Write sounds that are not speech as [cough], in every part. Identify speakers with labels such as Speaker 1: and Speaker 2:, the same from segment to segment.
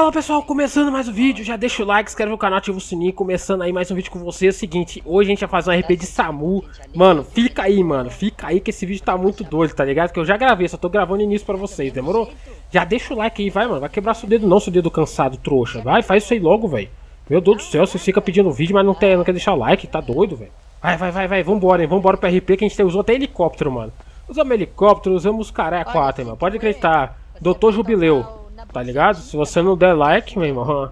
Speaker 1: Fala pessoal, começando mais um vídeo, já deixa o like, inscreve no canal, ativa o sininho, começando aí mais um vídeo com vocês. É o seguinte, hoje a gente vai fazer um RP de Samu. Mano, fica aí, mano, fica aí que esse vídeo tá muito doido, tá ligado? Que eu já gravei, só tô gravando início pra vocês, demorou? Já deixa o like aí, vai, mano, vai quebrar seu dedo não, seu dedo cansado, trouxa. Vai, faz isso aí logo, velho. Meu Deus do céu, você fica pedindo vídeo, mas não, tem, não quer deixar o like, tá doido, velho. Vai, vai, vai, vai, vambora, hein, vambora pro RP que a gente usou até helicóptero, mano. Usamos helicóptero, usamos caré 4, hein, mano, pode acreditar. Doutor Jubileu. Tá ligado? Se você não der like, meu irmão,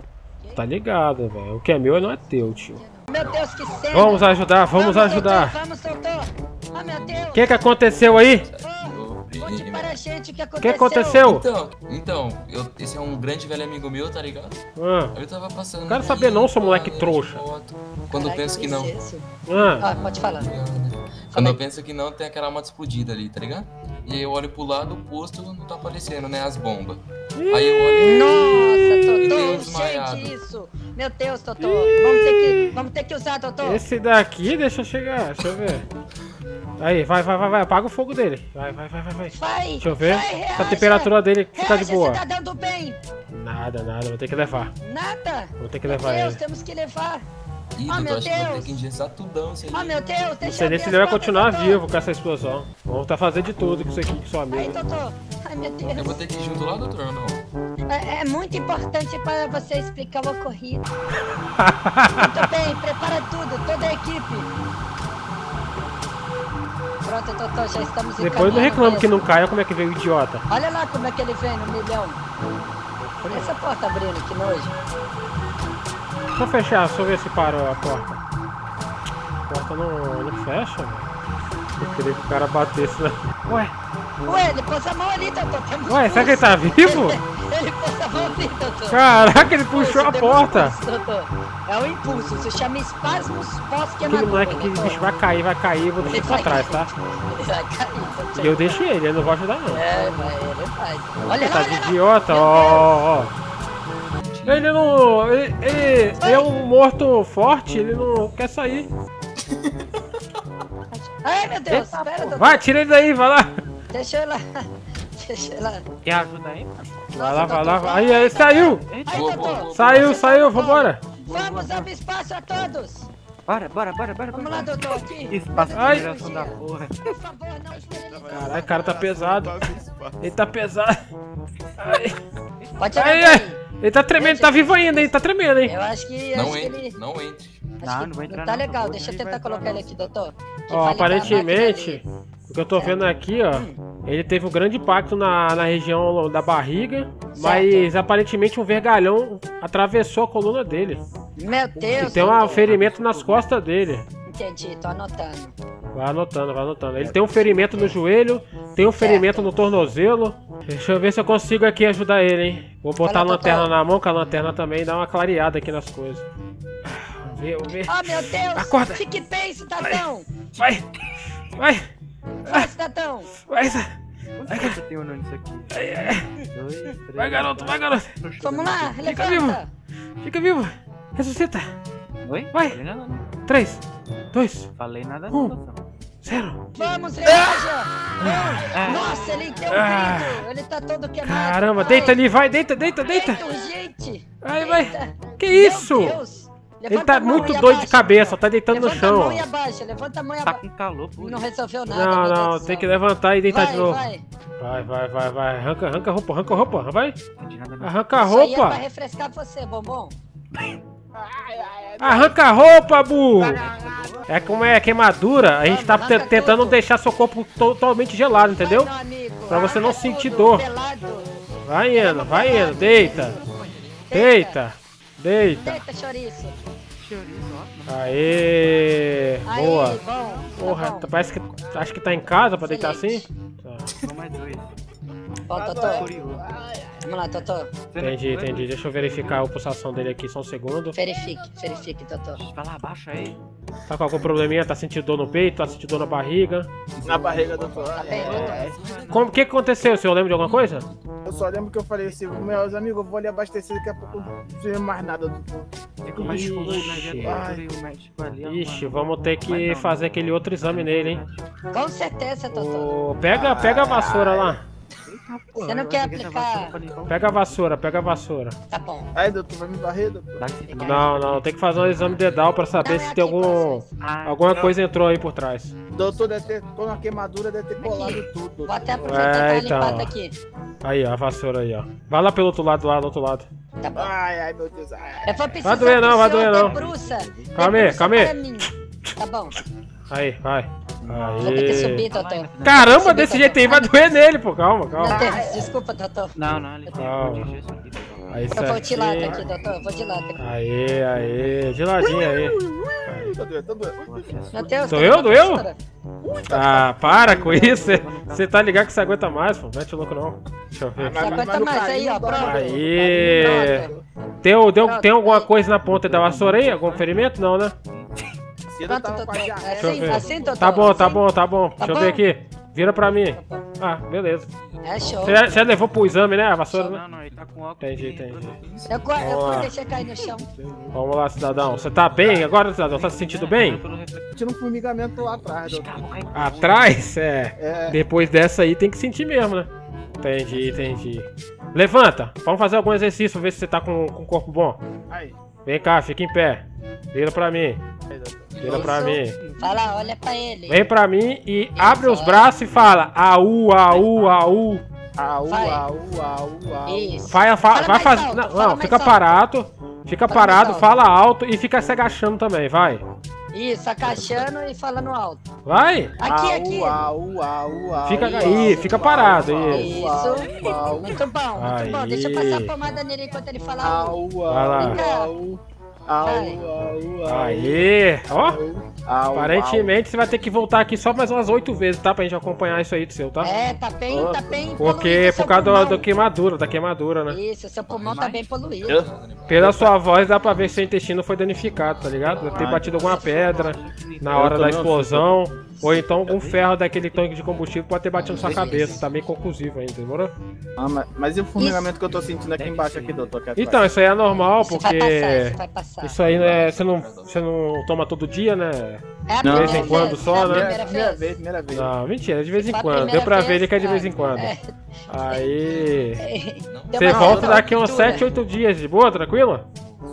Speaker 1: tá ligado, velho. O que é meu não é teu, tio.
Speaker 2: Meu Deus, que cena.
Speaker 1: Vamos ajudar, vamos, vamos ajudar.
Speaker 2: Vamos, doutor. Oh, meu Deus.
Speaker 1: O que que aconteceu aí?
Speaker 2: Conte para a gente o que aconteceu.
Speaker 1: que aconteceu?
Speaker 3: Então, então eu, esse é um grande velho amigo meu, tá ligado?
Speaker 1: Ah.
Speaker 3: Eu tava passando.
Speaker 1: Quero saber não, seu moleque trouxa.
Speaker 3: Quando eu penso que não.
Speaker 1: Ah.
Speaker 2: Ah, pode falar.
Speaker 3: Quando eu penso que não, tem aquela moto explodida ali, tá ligado? E aí eu olho pro lado, o posto não tá aparecendo, né? As bombas. Aí eu olho.
Speaker 2: Nossa, Totô, gente, isso. Meu Deus, Totô. Vamos ter que, vamos ter que usar, Totô.
Speaker 1: Esse daqui, deixa eu chegar, deixa eu ver. [laughs] Aí, vai, vai, vai, vai, apaga o fogo dele. Vai, vai, vai, vai, vai.
Speaker 2: Vai,
Speaker 1: Deixa eu ver.
Speaker 2: vai,
Speaker 1: a temperatura dele ficar de
Speaker 2: Reaja,
Speaker 1: boa.
Speaker 2: Você tá dando bem.
Speaker 1: Nada, nada, vou ter que levar.
Speaker 2: Nada.
Speaker 1: Vou ter que
Speaker 2: Meu
Speaker 1: levar
Speaker 2: Deus,
Speaker 1: ele.
Speaker 2: temos que levar.
Speaker 3: Ih,
Speaker 2: Ah,
Speaker 3: doutor,
Speaker 2: meu Deus.
Speaker 3: que engessar tudão isso aí.
Speaker 2: Oh, meu Deus, deixa
Speaker 1: Não
Speaker 2: eu
Speaker 1: sei nem se ele vai continuar
Speaker 2: Totô.
Speaker 1: vivo com essa explosão. Vamos tá fazendo de tudo com isso aqui, com seu
Speaker 2: Aí,
Speaker 1: amigo.
Speaker 2: Totô. Ai, meu
Speaker 3: Eu vou
Speaker 2: Deus.
Speaker 3: ter que ir junto lá, doutor, ou não?
Speaker 2: É, é muito importante para você explicar o ocorrido. [laughs] Muito bem, prepara tudo, toda a equipe. Pronto, já estamos
Speaker 1: Depois não reclamo que
Speaker 2: mesmo.
Speaker 1: não caia, como é que veio o idiota.
Speaker 2: Olha lá como é que ele vem no milhão. Olha essa porta abrindo, que nojo.
Speaker 1: Deixa eu fechar, deixa eu ver se parou a porta. A porta não, não fecha, velho. Eu queria que o cara batesse na. Ué,
Speaker 2: Ué, ele pôs a mão ali, Totô. Temos
Speaker 1: ué, será que ele tá vivo? [laughs]
Speaker 2: Ele pôs a mão ali, Totô.
Speaker 1: Caraca, ele puxou a porta.
Speaker 2: doutor. É o impulso, se chama espasmos pós-queimadura.
Speaker 1: Aquele moleque que
Speaker 2: doutor.
Speaker 1: bicho vai cair, vai cair, vou deixar
Speaker 2: Ele
Speaker 1: pra trás, tá? [laughs]
Speaker 2: Ele vai cair, doutor.
Speaker 1: E eu deixo ele, ele não vai ajudar não.
Speaker 2: É, vai, ele vai. Olha
Speaker 1: Ele
Speaker 2: lá,
Speaker 1: tá
Speaker 2: olha
Speaker 1: de idiota, ó, ó, ó. Ele não. Ele, ele, ele é um morto forte, ele não quer sair.
Speaker 2: Ai, meu Deus, espera, doutor.
Speaker 1: Vai, tira ele daí, vai lá.
Speaker 2: Deixa eu lá. [laughs] Deixa eu lá.
Speaker 4: Quer ajuda aí?
Speaker 1: Vai lá, vai lá. Aí, aí, saiu!
Speaker 3: Boa, boa, boa.
Speaker 1: Saiu, saiu, vambora!
Speaker 2: Vamos abrir espaço a todos.
Speaker 4: Bora, bora, bora, bora.
Speaker 2: Vamos lá, doutor, aqui.
Speaker 4: Espaço de
Speaker 1: Ai.
Speaker 4: geração da porra.
Speaker 2: Por favor, não.
Speaker 1: Caralho, o cara tá pesado. Ele tá pesado. Ai,
Speaker 2: Pode
Speaker 1: ai, ai. Ele tá tremendo, tá vivo ainda, hein? Tá tremendo, hein?
Speaker 2: Eu acho que...
Speaker 3: Não
Speaker 2: acho que
Speaker 3: entre,
Speaker 2: ele...
Speaker 3: não entre.
Speaker 2: acho
Speaker 4: Não,
Speaker 2: que
Speaker 4: não vai entrar
Speaker 2: Tá
Speaker 4: não,
Speaker 2: legal,
Speaker 4: por
Speaker 2: deixa eu tentar colocar ele aqui, doutor. Que
Speaker 1: Ó, aparentemente. O que eu tô vendo aqui, ó, ele teve um grande impacto na, na região da barriga, mas aparentemente um vergalhão atravessou a coluna dele.
Speaker 2: Meu Deus.
Speaker 1: E tem um ferimento nas costas dele.
Speaker 2: Entendi, tô anotando.
Speaker 1: Vai anotando, vai anotando. Ele tem um ferimento no joelho, tem um ferimento no tornozelo. Deixa eu ver se eu consigo aqui ajudar ele, hein? Vou botar a lanterna
Speaker 2: doutor.
Speaker 1: na mão, que a lanterna também dá uma clareada aqui nas coisas. Vamos ver.
Speaker 2: Oh, meu Deus.
Speaker 1: Acorda.
Speaker 2: Fique bem, cidadão.
Speaker 1: Vai! Vai!
Speaker 2: Vai, cidadão.
Speaker 1: Vai! Vai,
Speaker 4: Quanto tempo tem o nome disso aqui? Dois, três.
Speaker 1: vai garoto, vai garoto!
Speaker 2: Vamos lá,
Speaker 1: Fica vivo!
Speaker 2: levanta.
Speaker 1: Fica vivo! Ressuscita!
Speaker 4: Oi?
Speaker 1: Vai.
Speaker 4: Falei nada não.
Speaker 1: 3, 2,
Speaker 4: Falei nada
Speaker 1: Um.
Speaker 4: não.
Speaker 1: 0.
Speaker 2: Vamos, reaja.
Speaker 4: Ah.
Speaker 2: Nossa, ele tem um
Speaker 1: Ah.
Speaker 2: vidro. Ele tá todo queimado.
Speaker 1: Caramba,
Speaker 2: Vai.
Speaker 1: deita ali, vai, deita, deita, deita!
Speaker 2: Deita urgente.
Speaker 1: Vai, vai!
Speaker 2: Deita.
Speaker 1: Que
Speaker 2: Meu
Speaker 1: isso?
Speaker 2: Deus.
Speaker 1: Ele
Speaker 2: Levanta
Speaker 1: tá muito doido de
Speaker 2: abaixa.
Speaker 1: cabeça, tá deitando no
Speaker 2: Levanta a
Speaker 1: chão.
Speaker 2: mão e abaixa, levanta a mão e
Speaker 4: Tá
Speaker 2: abaixa.
Speaker 4: com calor, pô.
Speaker 2: Não resolveu nada.
Speaker 1: Não, não, tem que levantar e deitar
Speaker 2: vai,
Speaker 1: de novo.
Speaker 2: Vai.
Speaker 1: Vai, vai, vai, vai. Arranca, arranca a roupa, arranca a roupa, vai. Arranca a
Speaker 2: Isso aí é pra
Speaker 1: roupa.
Speaker 2: refrescar você, bombom.
Speaker 1: Arranca a roupa, burro. É como é queimadura, a gente tá tentando
Speaker 2: tudo.
Speaker 1: deixar seu corpo totalmente gelado, entendeu?
Speaker 2: Vai, meu amigo.
Speaker 1: Pra você não sentir
Speaker 2: tudo,
Speaker 1: dor.
Speaker 2: pelado.
Speaker 1: Vai indo, vai indo, deita. Deita, deita.
Speaker 2: Deita, chouriço.
Speaker 4: Chouriço, ó.
Speaker 1: Aê,
Speaker 2: Aí,
Speaker 1: boa.
Speaker 2: bom. tá
Speaker 1: Porra,
Speaker 2: bom.
Speaker 1: parece que acho que tá em casa pra deitar assim. Tá.
Speaker 4: Só mais dois.
Speaker 2: Ó, Totó.
Speaker 4: Curioso.
Speaker 2: Vamos lá, Totó.
Speaker 1: Entendi, entendi. Deixa eu verificar a pulsação dele aqui só um segundo.
Speaker 2: Verifique, verifique, Totó.
Speaker 4: Vai lá, abaixa aí.
Speaker 1: Tá com algum probleminha? Tá sentindo dor no peito? Tá sentindo dor na barriga?
Speaker 5: Na barriga do doutor.
Speaker 2: Tá bem,
Speaker 5: É,
Speaker 1: Como, o que aconteceu? O senhor lembra de alguma coisa?
Speaker 5: eu só lembro que eu falei assim, meus amigos, eu vou ali abastecer, daqui a pouco não precisa mais nada, doutor.
Speaker 4: É que o médico
Speaker 1: Ixi.
Speaker 4: ali.
Speaker 1: Ixi, vamos ter que fazer aquele outro exame nele, hein?
Speaker 2: Com certeza, Totó.
Speaker 1: Ô, pega, pega a vassoura lá.
Speaker 4: Ah, pô,
Speaker 2: Você não quer aplicar-
Speaker 1: Pega a vassoura, pega a vassoura.
Speaker 2: Tá bom.
Speaker 5: Aí, doutor, vai me varrer, doutor?
Speaker 1: Não, não, tem que fazer um exame dedal pra saber
Speaker 2: Não, é
Speaker 1: se
Speaker 2: aqui
Speaker 1: tem algum.
Speaker 4: Ah,
Speaker 1: Alguma coisa entrou aí por trás.
Speaker 5: Doutor, deve ter, tô na queimadura, deve ter colado tudo.
Speaker 2: Vou até aproveitar e
Speaker 1: É,
Speaker 2: uma
Speaker 1: então.
Speaker 2: aqui.
Speaker 1: Aí, ó, a vassoura aí, ó. Vai lá pelo outro lado, lá do outro lado.
Speaker 2: Tá bom.
Speaker 5: Ai, ai, meu Deus. Ai.
Speaker 2: Eu vou precisar
Speaker 1: doer não, vai doer não. Calma aí, calma aí.
Speaker 2: Tá bom.
Speaker 1: Aí, vai.
Speaker 2: Vou ter que subir,
Speaker 1: Aí.
Speaker 2: doutor.
Speaker 1: Caramba,
Speaker 2: Subir,
Speaker 1: desse jeito aí vai doer nele, pô. Calma, calma.
Speaker 2: Desculpa, doutor.
Speaker 4: Não, não, ele tem
Speaker 1: Calma.
Speaker 4: um aqui. doutor.
Speaker 1: Aí,
Speaker 2: Eu vou de lado aqui,
Speaker 1: certinho.
Speaker 2: doutor. Eu vou de lado.
Speaker 1: Aí, aí. De ladinho aí.
Speaker 5: Tá doendo, tá doendo.
Speaker 1: Doeu,
Speaker 2: tem
Speaker 1: doeu? Ah, para com isso. Você tá ligado que você aguenta mais, pô. Mete o louco não. Deixa eu ver.
Speaker 2: Você aguenta mais aí, ó, pronto.
Speaker 1: Aí. Tem, tem, tem alguma coisa na ponta da vassoura aí? Algum ferimento? Não, né?
Speaker 5: Cedo eu tava
Speaker 1: eu
Speaker 2: Assim, doutor.
Speaker 1: Tá bom, tá
Speaker 2: assim.
Speaker 1: bom, tá bom. Deixa eu ver aqui. Vira pra mim. Ah, beleza.
Speaker 2: É show.
Speaker 1: Você já, você já levou pro exame, né? A vassoura, né?
Speaker 4: Não, não, ele tá com óculos.
Speaker 1: Entendi, entendi.
Speaker 2: Eu, eu
Speaker 1: Vamos
Speaker 2: vou
Speaker 1: lá.
Speaker 2: deixar cair no chão.
Speaker 1: Vamos lá, cidadão. Você tá bem agora, cidadão? Tá se sentindo bem?
Speaker 5: Tinha um formigamento lá atrás.
Speaker 1: Atrás? É.
Speaker 5: É.
Speaker 1: Depois dessa aí tem que sentir mesmo, né? Entendi, entendi. Levanta. Vamos fazer algum exercício, ver se você tá com, com o corpo bom.
Speaker 5: Aí.
Speaker 1: Vem cá, fica em pé. Vira pra mim.
Speaker 5: Aí.
Speaker 1: Vira pra mim.
Speaker 2: Fala, olha pra ele.
Speaker 1: Vem pra mim e abre os braços e fala au, au, au.
Speaker 5: Au,
Speaker 2: Vai.
Speaker 5: au, au, au.
Speaker 2: Isso.
Speaker 1: Vai, fa- vai fazer. Não, não fica parado. Fica
Speaker 2: Fala
Speaker 1: parado,
Speaker 2: alto.
Speaker 1: fala alto e fica se agachando também, vai.
Speaker 2: Isso, agachando e falando alto.
Speaker 1: Vai.
Speaker 2: Aqui, aqui.
Speaker 5: Au, au, au,
Speaker 1: Fica-
Speaker 5: au,
Speaker 1: fica parado,
Speaker 5: au,
Speaker 1: isso.
Speaker 2: Muito bom, muito bom.
Speaker 1: Aí.
Speaker 2: Deixa eu passar a pomada nele enquanto ele fala alto.
Speaker 1: Vai lá.
Speaker 5: Au, au,
Speaker 1: Aí, ó.
Speaker 5: au,
Speaker 1: Aparentemente você vai ter que voltar aqui só mais umas oito vezes, tá? Pra gente acompanhar isso aí do seu, tá?
Speaker 2: É, tá bem, tá bem
Speaker 1: Porque
Speaker 2: poluído
Speaker 1: por causa do queimadura, da queimadura, né?
Speaker 2: Isso, seu pulmão tá bem poluído.
Speaker 1: Pela sua voz dá pra ver se seu intestino foi danificado, tá ligado? Deve ter batido alguma pedra na hora da explosão. Ou então algum ferro daquele tanque de combustível pode ter batido na sua cabeça. Tá meio conclusivo ainda, demorou?
Speaker 5: Ah, mas, mas e o formigamento que eu tô sentindo aqui embaixo, aqui, doutor? É
Speaker 1: Então, isso aí é normal,
Speaker 2: Isso vai passar,
Speaker 1: porque.
Speaker 2: isso vai passar.
Speaker 1: Isso aí é, você, não, você não toma todo dia, né?
Speaker 2: É
Speaker 1: De vez em quando
Speaker 2: vez,
Speaker 1: só,
Speaker 2: é a
Speaker 1: né?
Speaker 2: primeira
Speaker 5: primeira
Speaker 2: vez.
Speaker 5: vez, primeira vez.
Speaker 1: Não, mentira, é de vez em
Speaker 2: Foi a
Speaker 1: quando. Deu pra ver ele que é de vez em quando.
Speaker 2: É.
Speaker 1: Aí. Você volta daqui uns
Speaker 2: ruptura.
Speaker 1: 7, 8 dias, de boa, tranquilo?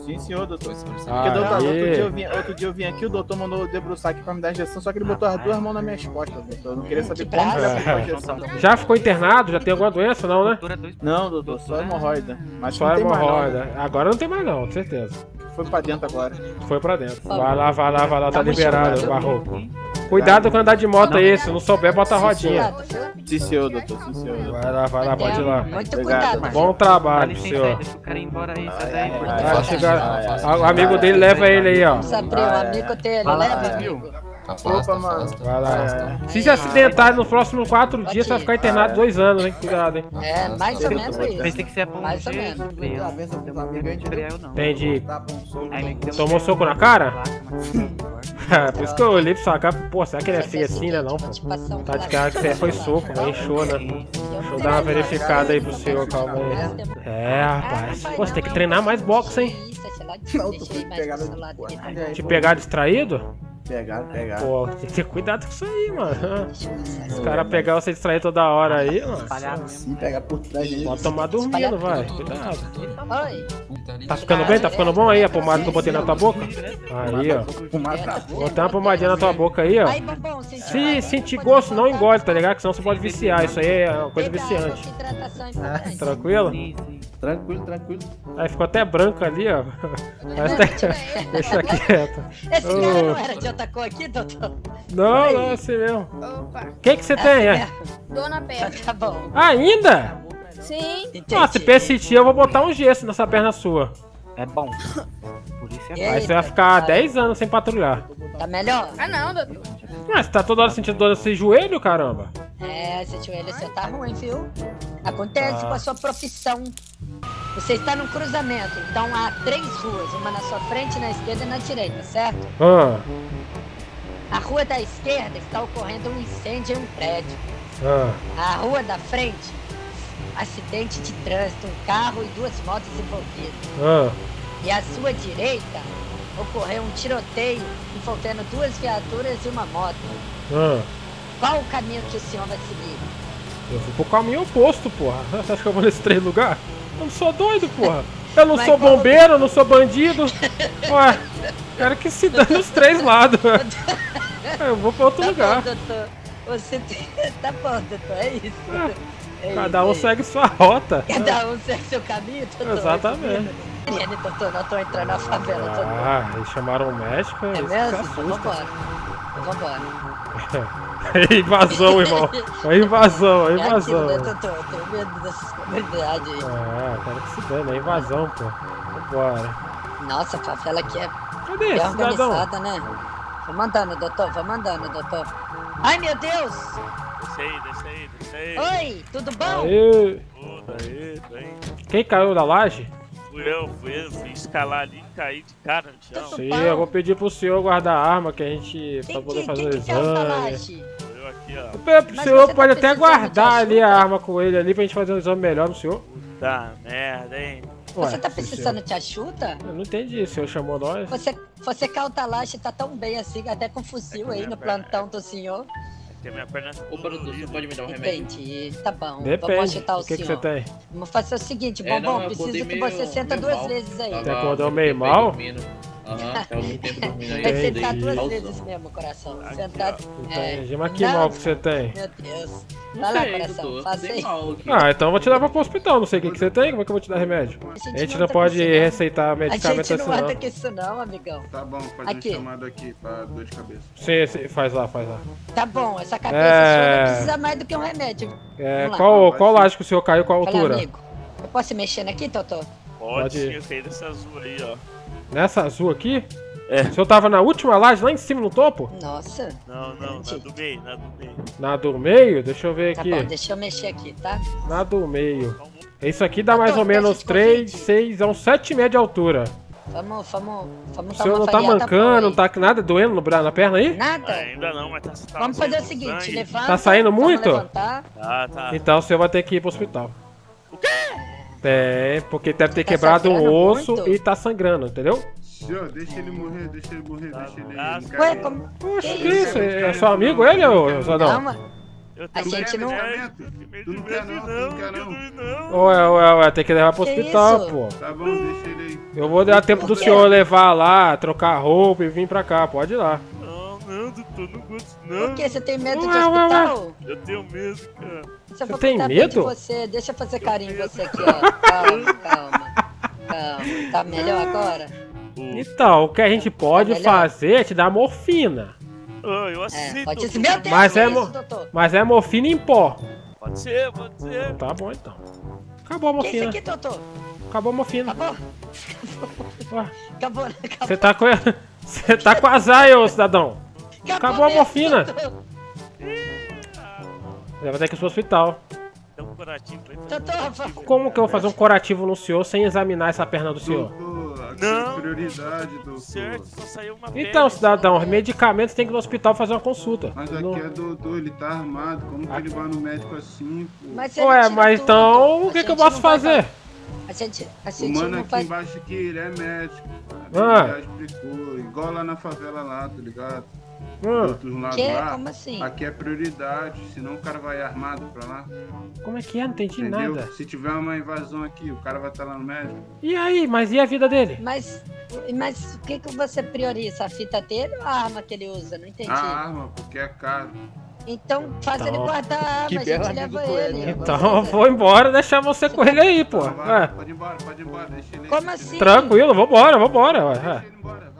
Speaker 5: Sim, senhor, doutor.
Speaker 1: Ah,
Speaker 5: Porque, doutor, outro dia, eu vim, outro dia eu vim aqui, o doutor mandou debruçar aqui pra me dar injeção, só que ele botou as duas mãos nas minhas costas, doutor. Eu não queria saber como que ele
Speaker 2: braço.
Speaker 5: aplicou a injeção.
Speaker 1: Já ficou internado? Já tem alguma doença, não, né?
Speaker 4: Dois-
Speaker 5: Não, doutor, só hemorroida. Mas
Speaker 1: Só hemorroida. Agora não tem mais, não, com certeza.
Speaker 5: Foi pra dentro agora.
Speaker 1: Foi pra dentro. Vai lá, vai lá, vai lá, tá liberado,
Speaker 2: chamar.
Speaker 1: barro. Cuidado com andar de moto aí, se não souber, bota a rodinha.
Speaker 5: Sim, senhor, doutor, sim, senhor. doutor.
Speaker 1: Vai lá, vai lá, pode ir lá.
Speaker 2: Muito
Speaker 5: Obrigado.
Speaker 2: cuidado.
Speaker 1: Bom trabalho, senhor.
Speaker 4: deixa o cara ir embora aí, sai daí.
Speaker 1: Vai
Speaker 5: ai,
Speaker 1: O amigo dele leva ele aí, ó.
Speaker 2: Vamos abrir o amigo dele, leva.
Speaker 3: Afasta,
Speaker 5: Opa, mano.
Speaker 3: afasta.
Speaker 1: Vai lá.
Speaker 5: É.
Speaker 1: Se se acidentar nos próximos quatro dias, você vai ficar internado dois anos, hein? Cuidado, hein?
Speaker 2: É, mais ou menos isso.
Speaker 4: Que você ia pôr um
Speaker 2: Mais ou menos.
Speaker 4: eu não.
Speaker 1: Entendi.
Speaker 4: Um
Speaker 1: Tomou soco na cara?
Speaker 4: placa, mas- [laughs]
Speaker 1: Por isso que eu olhei pra sua cara pô, será que ele é feio assim, né? Não, pô. Tá de cara que você foi soco, né? Inchou, né? Deixa eu dar uma verificada aí pro senhor, calma aí. É, rapaz. Pô, você tem que treinar mais boxe, hein?
Speaker 5: Não, tu foi pegar no-
Speaker 1: Te pegar distraído?
Speaker 5: Pegaram, pegaram.
Speaker 1: Pô, tem que ter cuidado com isso aí, mano. Os caras pegar você distrair toda hora aí, mano.
Speaker 5: Sim, pegar por trás dele.
Speaker 1: Pode tomar dormindo, vai. Cuidado.
Speaker 2: Oi,
Speaker 1: Tá ficando bem? Tá ficando bom aí a pomada que eu botei na tua boca? Aí, ó. Botei uma pomadinha na tua boca aí, ó.
Speaker 2: aí,
Speaker 1: Se sentir gosto, não engole, tá ligado? Que senão você pode viciar. Isso aí é uma coisa viciante.
Speaker 2: é.
Speaker 1: Tranquilo?
Speaker 4: Sim, sim.
Speaker 5: Tranquilo, tranquilo.
Speaker 1: Aí ficou até branco ali, ó. Mas tá... Deixa quieto.
Speaker 2: Esse cara não era de outra cor aqui, doutor?
Speaker 1: Não, não, assim mesmo.
Speaker 6: Opa,
Speaker 1: O que que você tem, é?
Speaker 6: dona perna.
Speaker 2: tá bom.
Speaker 1: Ainda?
Speaker 6: Sim,
Speaker 2: Entendi.
Speaker 1: Ah, se persistir, eu vou botar um gesso nessa perna sua.
Speaker 4: É bom. Por isso é bom.
Speaker 1: Aí
Speaker 2: aí,
Speaker 1: você vai ficar 10 anos sem patrulhar.
Speaker 2: Tá melhor?
Speaker 6: ah não, doutor.
Speaker 1: Mas você tá toda hora sentindo dor nesse joelho, caramba?
Speaker 2: É, esse joelho seu tá ruim, viu? Acontece
Speaker 1: Ah.
Speaker 2: com a sua profissão. Você está num cruzamento, então há três ruas, uma na sua frente, na esquerda e na direita, certo?
Speaker 1: Ah,
Speaker 2: A rua da esquerda está ocorrendo um incêndio em um prédio.
Speaker 1: ah.
Speaker 2: A rua da frente, acidente de trânsito, um carro e duas motos envolvidas.
Speaker 1: Ah,
Speaker 2: E à sua direita, ocorreu um tiroteio envolvendo duas viaturas e uma moto.
Speaker 1: ah.
Speaker 2: Qual o caminho que o senhor vai seguir?
Speaker 1: Eu fui pro caminho oposto, porra. [laughs] Você acha que eu vou nesse três lugar? Eu não sou doido, porra. Eu não
Speaker 2: Mas
Speaker 1: sou bombeiro, eu não sou bandido. [laughs] Ué, quero que se dane os três lados. [laughs] Eu vou pra outro
Speaker 2: Tá
Speaker 1: lugar.
Speaker 2: bom, doutor. Você tem... [laughs] Tá bom, doutor, é isso. É
Speaker 1: Cada
Speaker 2: isso,
Speaker 1: um
Speaker 2: é isso.
Speaker 1: segue sua rota.
Speaker 2: Cada um segue seu caminho, doutor.
Speaker 1: Exatamente.
Speaker 2: Ele, doutor, nós estamos entrando na favela, doutor.
Speaker 1: Ah, eles chamaram o médico.
Speaker 2: É mesmo?
Speaker 1: assusta.
Speaker 2: Vambora. Vambora. [laughs]
Speaker 1: É invasão, irmão. É invasão, é
Speaker 2: É aquilo, né,
Speaker 1: invasão.
Speaker 2: doutor? Eu tenho medo dessas comunidades aí.
Speaker 1: Ah, quero que se dane, é invasão, pô. Vambora.
Speaker 2: Nossa, a favela aqui é
Speaker 1: Cadê
Speaker 2: bem
Speaker 1: esse cidadão?
Speaker 2: organizada, né? Vamos andando, doutor, vamos andando, doutor. Ai, meu Deus!
Speaker 6: Desce aí, desce aí, desce aí.
Speaker 2: Oi, tudo bom?
Speaker 1: Aê.
Speaker 6: Puta aí, bem.
Speaker 1: Quem caiu da laje?
Speaker 6: Fui eu, fui eu, fui escalar ali e caí de cara no chão.
Speaker 1: Sim, eu vou pedir pro senhor guardar a arma que a gente. pra
Speaker 2: Quem
Speaker 1: poder
Speaker 2: que,
Speaker 1: fazer
Speaker 2: quem
Speaker 1: o
Speaker 2: que é o
Speaker 1: exame.
Speaker 6: Eu aqui, ó.
Speaker 2: Mas
Speaker 1: senhor
Speaker 2: tá
Speaker 1: pode até guardar ali a arma com ele ali pra gente fazer um exame melhor no senhor.
Speaker 6: Tá, merda, hein?
Speaker 1: Ué,
Speaker 2: Você tá precisando de ajuda?
Speaker 1: Eu não entendi, o senhor chamou nós?
Speaker 2: Você, você que é o tá tão bem assim, até com fuzil aí no plantão do senhor.
Speaker 6: É que a minha perna
Speaker 7: Ô, produtor, você pode me dar um remédio?
Speaker 2: Entendi, tá bom.
Speaker 1: Depende.
Speaker 2: agitar o,
Speaker 1: O que, que você tem?
Speaker 2: Vamos fazer o seguinte,
Speaker 7: É,
Speaker 2: Bombom,
Speaker 7: não, eu acordei
Speaker 2: preciso que
Speaker 7: meio-
Speaker 2: você senta duas
Speaker 7: mal.
Speaker 2: vezes aí.
Speaker 7: Tava
Speaker 1: Você acordou meio mal?
Speaker 7: dormindo. Aham, tava muito tempo dormindo aí.
Speaker 2: Vai sentar duas vezes mesmo, coração.
Speaker 6: Aqui,
Speaker 2: Sentado.
Speaker 6: ó.
Speaker 2: É.
Speaker 1: Mas que
Speaker 2: Não,
Speaker 1: mal que você tem?
Speaker 2: Meu Deus. Vai lá,
Speaker 7: sei,
Speaker 2: coração. Faça aí.
Speaker 1: Ah, então eu vou te levar pro hospital, não sei o que, que você tem, como é que eu vou te dar remédio? A gente não pode receitar
Speaker 2: A
Speaker 1: medicamento
Speaker 2: gente
Speaker 1: assim
Speaker 2: não anda
Speaker 1: não.
Speaker 2: com isso não, amigão.
Speaker 5: Tá bom, fazer
Speaker 2: Aqui.
Speaker 5: um chamado aqui pra dor de cabeça.
Speaker 1: Sim, sim, faz lá, faz lá.
Speaker 2: Tá bom, essa cabeça
Speaker 1: É.
Speaker 2: sua não precisa mais do que um remédio.
Speaker 1: É, qual, qual laje que o senhor caiu, qual altura?
Speaker 2: amigo. Eu posso mexendo aqui, Totô?
Speaker 1: Pode
Speaker 6: Pode sim, eu caí dessa azul aí, ó.
Speaker 1: Nessa azul aqui?
Speaker 6: É.
Speaker 1: O senhor tava na última laje, lá em cima no topo?
Speaker 2: Nossa.
Speaker 6: Não, não, na
Speaker 2: Entendi.
Speaker 6: do meio, na do meio.
Speaker 1: Na do meio? Deixa eu ver
Speaker 2: Tá
Speaker 1: aqui.
Speaker 2: bom, deixa eu mexer aqui, tá?
Speaker 1: Na do meio. Isso aqui dá mais
Speaker 2: Doutor,
Speaker 1: ou menos
Speaker 2: teste de
Speaker 1: 3,
Speaker 2: Covid.
Speaker 1: 6, é uns 7,5 de altura.
Speaker 2: Vamos, vamos, vamos
Speaker 1: O senhor não tá
Speaker 2: variada
Speaker 1: mancando, não tá nada doendo no na perna aí?
Speaker 2: Nada?
Speaker 6: Ainda não, mas tá, tá
Speaker 2: Vamos fazer o seguinte,
Speaker 6: sangue.
Speaker 2: levanta.
Speaker 1: Tá saindo muito?
Speaker 6: Tá, tá.
Speaker 1: Então o senhor vai ter que ir pro hospital.
Speaker 6: O quê?
Speaker 1: É, porque deve ter
Speaker 2: Tá
Speaker 1: quebrado um osso
Speaker 2: muito?
Speaker 1: e tá sangrando, entendeu?
Speaker 5: Senhor, deixa ele morrer, deixa ele morrer,
Speaker 6: Tá,
Speaker 5: deixa ele.
Speaker 6: tá.
Speaker 5: não
Speaker 2: Ué, como...
Speaker 1: Poxa,
Speaker 2: Que
Speaker 1: que isso?
Speaker 5: isso?
Speaker 1: É seu amigo ele, ô Zadão?
Speaker 2: Calma.
Speaker 6: Eu
Speaker 2: A gente não-
Speaker 5: Tu não quer não, não quer não.
Speaker 6: não.
Speaker 1: Ué, ué, ué, tem que levar pro
Speaker 2: Que
Speaker 1: hospital,
Speaker 2: isso?
Speaker 1: pô.
Speaker 5: Tá bom, deixa ele aí.
Speaker 1: Eu vou dar tempo do senhor levar lá, trocar roupa e vir pra cá, pode ir lá.
Speaker 6: Não, doutor, não gosto
Speaker 2: Por
Speaker 6: não.
Speaker 2: que você tem medo de
Speaker 1: ué.
Speaker 2: hospital?
Speaker 6: Eu tenho medo, cara.
Speaker 2: Se eu
Speaker 1: Você tem medo?
Speaker 2: de você, deixa eu fazer carinho em você aqui, ó. Calma, calma. Calma. Tá melhor agora?
Speaker 6: Ô,
Speaker 1: Então, o que a gente pode
Speaker 2: Tá
Speaker 1: fazer é te dar morfina.
Speaker 6: ô, eu
Speaker 2: É,
Speaker 6: aceito.
Speaker 2: pode ser. Deus,
Speaker 1: Mas é,
Speaker 2: isso?
Speaker 1: Mas é morfina em pó.
Speaker 6: Pode ser, pode ser.
Speaker 1: Tá bom então. Acabou a
Speaker 2: Que isso
Speaker 1: morfina.
Speaker 2: aqui, doutor?
Speaker 1: Acabou a morfina.
Speaker 2: Acabou? Acabou, acabou.
Speaker 1: Você tá com. [laughs] Você tá com azar, ô cidadão. Acabou a
Speaker 2: mesmo,
Speaker 1: morfina. Você vai ter que ir pro hospital.
Speaker 6: Um curativo
Speaker 2: va-
Speaker 1: Como que eu vou fazer um curativo no senhor sem examinar essa perna do senhor?
Speaker 5: Doutor, aqui
Speaker 6: Não.
Speaker 5: prioridade, doutor.
Speaker 6: Certo, só saiu uma
Speaker 1: Então, cidadão, os medicamentos tem que ir no hospital fazer uma consulta.
Speaker 5: Mas aqui é doutor, ele tá armado. Como que ele vai no médico assim, pô?
Speaker 2: Mas
Speaker 1: Ué, mas
Speaker 2: tudo.
Speaker 1: então o
Speaker 2: A
Speaker 1: que, que eu posso
Speaker 2: vai
Speaker 1: fazer?
Speaker 2: fa- A gente, a
Speaker 5: O
Speaker 2: gente
Speaker 5: mano
Speaker 2: não
Speaker 5: aqui
Speaker 2: faz...
Speaker 5: embaixo aqui, ele é médico.
Speaker 1: Ah.
Speaker 5: Cara. Ele já explicou. Igual lá na favela lá, tá ligado?
Speaker 1: Hum,
Speaker 5: Outros lados
Speaker 2: Que?
Speaker 5: lá.
Speaker 2: Como assim?
Speaker 5: Aqui é prioridade, senão o cara vai armado pra lá.
Speaker 1: como é que é? Não entendi
Speaker 5: Entendeu?
Speaker 1: nada.
Speaker 5: Se tiver uma invasão aqui, o cara vai estar lá no médico.
Speaker 1: E aí, mas e a vida dele?
Speaker 2: Mas, mas o que, que você prioriza? A fita dele ou a arma que ele usa? Não entendi.
Speaker 5: A arma, porque é caro.
Speaker 2: Então faz
Speaker 1: Então-
Speaker 2: ele guardar a arma,
Speaker 7: Que
Speaker 2: a gente leva
Speaker 7: é,
Speaker 2: ele.
Speaker 7: né?
Speaker 1: Então eu vou embora deixar você com ele aí, pô.
Speaker 5: Vai,
Speaker 1: É,
Speaker 5: Pode ir embora, pode ir embora, deixa ele aí.
Speaker 2: Como assim?
Speaker 1: tranquilo, vambora, vambora. ué,
Speaker 5: Deixa
Speaker 1: é.
Speaker 5: ele.